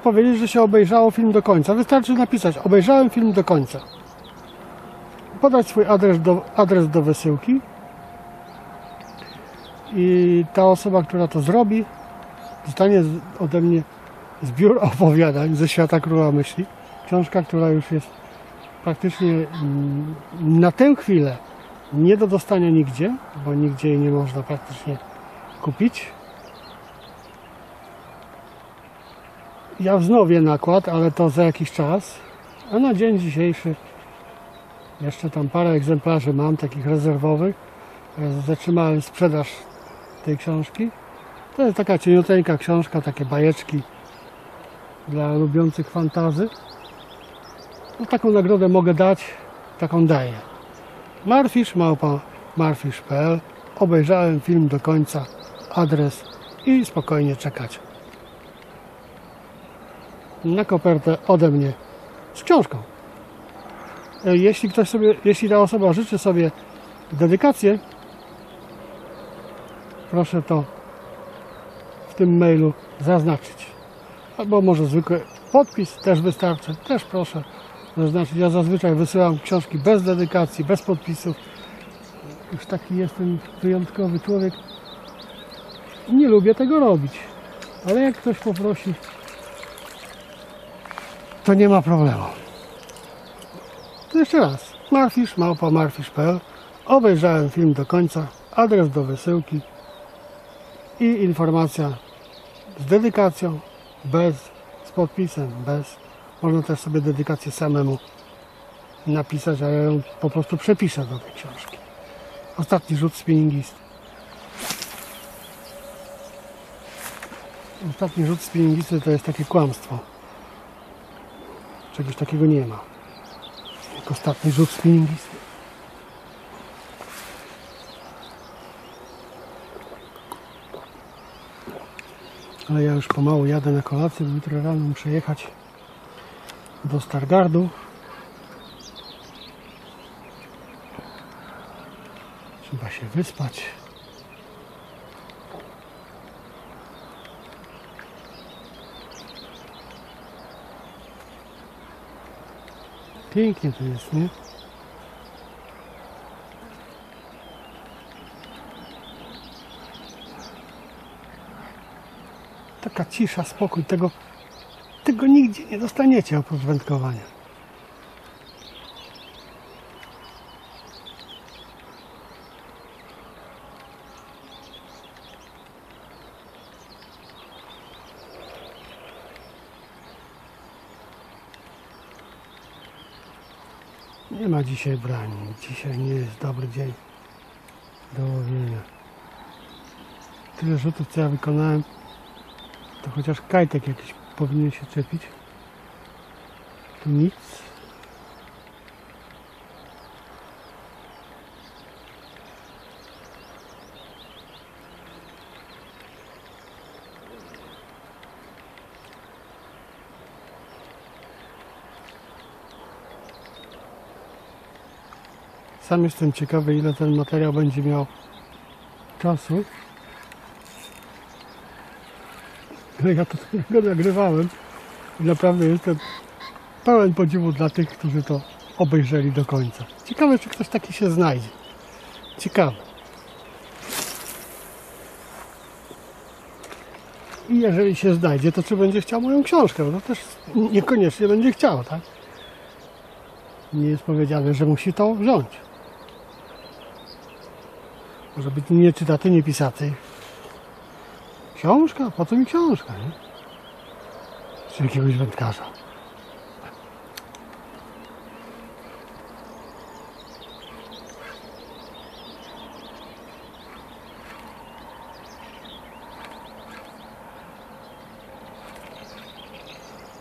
S1: powiedzieć, że się obejrzało film do końca. Wystarczy napisać obejrzałem film do końca. Podać swój adres do, adres do wysyłki i ta osoba, która to zrobi dostanie ode mnie zbiór opowiadań ze świata króla myśli. Książka, która już jest praktycznie mm, na tę chwilę nie do dostania nigdzie, bo nigdzie jej nie można praktycznie kupić. Ja wznowię nakład, ale to za jakiś czas. A na dzień dzisiejszy jeszcze tam parę egzemplarzy mam, takich rezerwowych. E, Zatrzymałem sprzedaż tej książki. To jest taka cieniuteńka książka, takie bajeczki dla lubiących fantazy. No, taką nagrodę mogę dać, taką daję. Marfisz, małpa marfisz.pl Obejrzałem film do końca, adres i spokojnie czekać na kopertę ode mnie z książką. E, Jeśli ktoś sobie, jeśli ta osoba życzy sobie dedykację, proszę to w tym mailu zaznaczyć. Albo może zwykły podpis też wystarczy, też proszę zaznaczyć. Ja zazwyczaj wysyłam książki bez dedykacji, bez podpisów. Już taki jestem wyjątkowy człowiek. Nie lubię tego robić. Ale jak ktoś poprosi, to nie ma problemu. To jeszcze raz. Marfisz, małpa marfisz.pl Obejrzałem film do końca. Adres do wysyłki i informacja z dedykacją, bez, z podpisem, bez. Można też sobie dedykację samemu napisać, a ja ją po prostu przepiszę do tej książki. Ostatni rzut spinningisty. Ostatni rzut spinningisty to jest takie kłamstwo. Czegoś takiego nie ma. Jak ostatni rzut spinningisty. Ale ja już pomału jadę na kolację, bo jutro rano muszę jechać do Stargardu. Trzeba się wyspać. Pięknie to jest, nie? Taka cisza, spokój, tego, tego nigdzie nie dostaniecie oprócz wędkowania. Nie ma dzisiaj brani. Dzisiaj nie jest dobry dzień do łowienia. Tyle rzutów co ja wykonałem, to chociaż kajtek jakiś powinien się czepić. Tu nic. Sam jestem ciekawy, ile ten materiał będzie miał czasu. Ale ja to go nagrywałem i naprawdę jestem pełen podziwu dla tych, którzy to obejrzeli do końca. Ciekawe, czy ktoś taki się znajdzie. Ciekawe. I jeżeli się znajdzie, to czy będzie chciał moją książkę? No też niekoniecznie będzie chciał, tak? Nie jest powiedziane, że musi to wziąć. Może być nie czytaty, nie pisaty. Książka? Po co mi książka, nie? Czy jakiegoś wędkarza.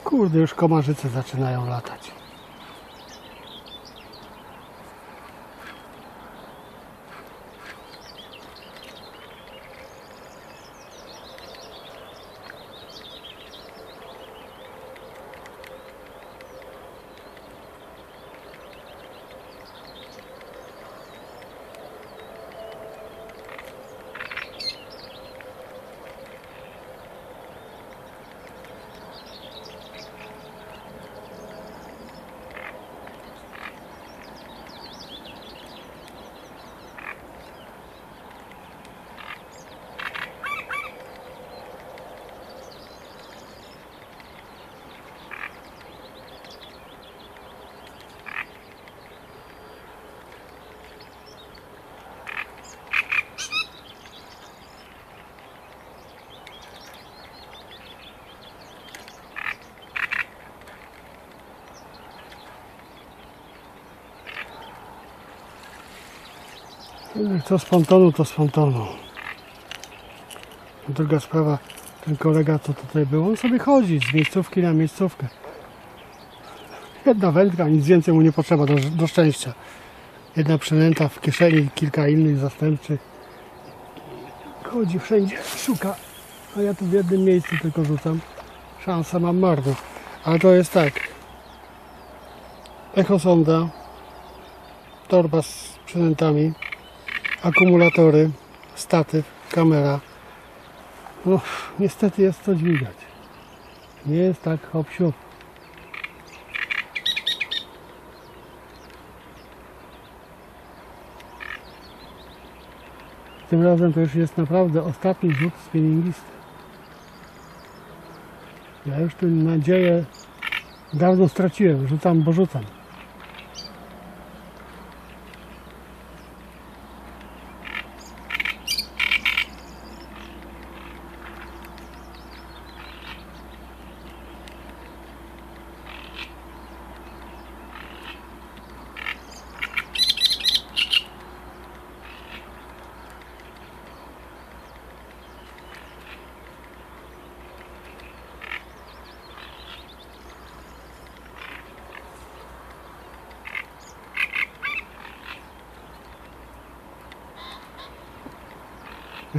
S1: Kurde, już komarzyce zaczynają latać. Co z pontonu, to z pontonu. Druga sprawa, ten kolega, co tutaj był, on sobie chodzi z miejscówki na miejscówkę. Jedna wędka, nic więcej mu nie potrzeba do, do szczęścia. Jedna przynęta w kieszeni, kilka innych zastępczych. Chodzi wszędzie, szuka, a ja tu w jednym miejscu tylko rzucam. Szansę mam marną. A to jest tak. Echosonda, torba z przynętami, akumulatory, statyw, kamera. No, niestety jest to dźwigać. Nie jest tak hop siup. Tym razem to już jest naprawdę ostatni rzut spinningisty. Ja już tę nadzieję dawno straciłem. Rzucam, bo rzucam.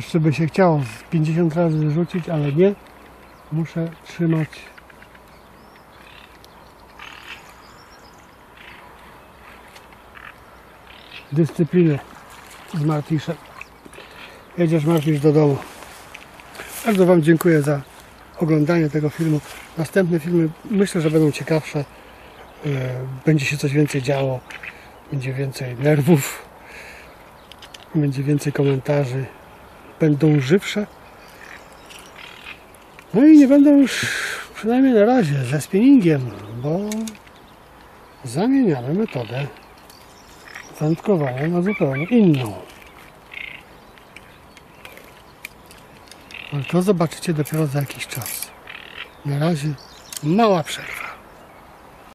S1: Jeszcze by się chciało z 50 razy rzucić, ale nie. Muszę trzymać dyscyplinę z Martiszem. Jedziesz Martisz do domu. Bardzo Wam dziękuję za oglądanie tego filmu. Następne filmy myślę, że będą ciekawsze. Yy, Będzie się coś więcej działo. Będzie więcej nerwów. Będzie więcej komentarzy będą żywsze. No i nie będą już, przynajmniej na razie, ze spinningiem, bo zamieniamy metodę wędkowania na zupełnie inną. Ale to zobaczycie dopiero za jakiś czas. Na razie mała przerwa.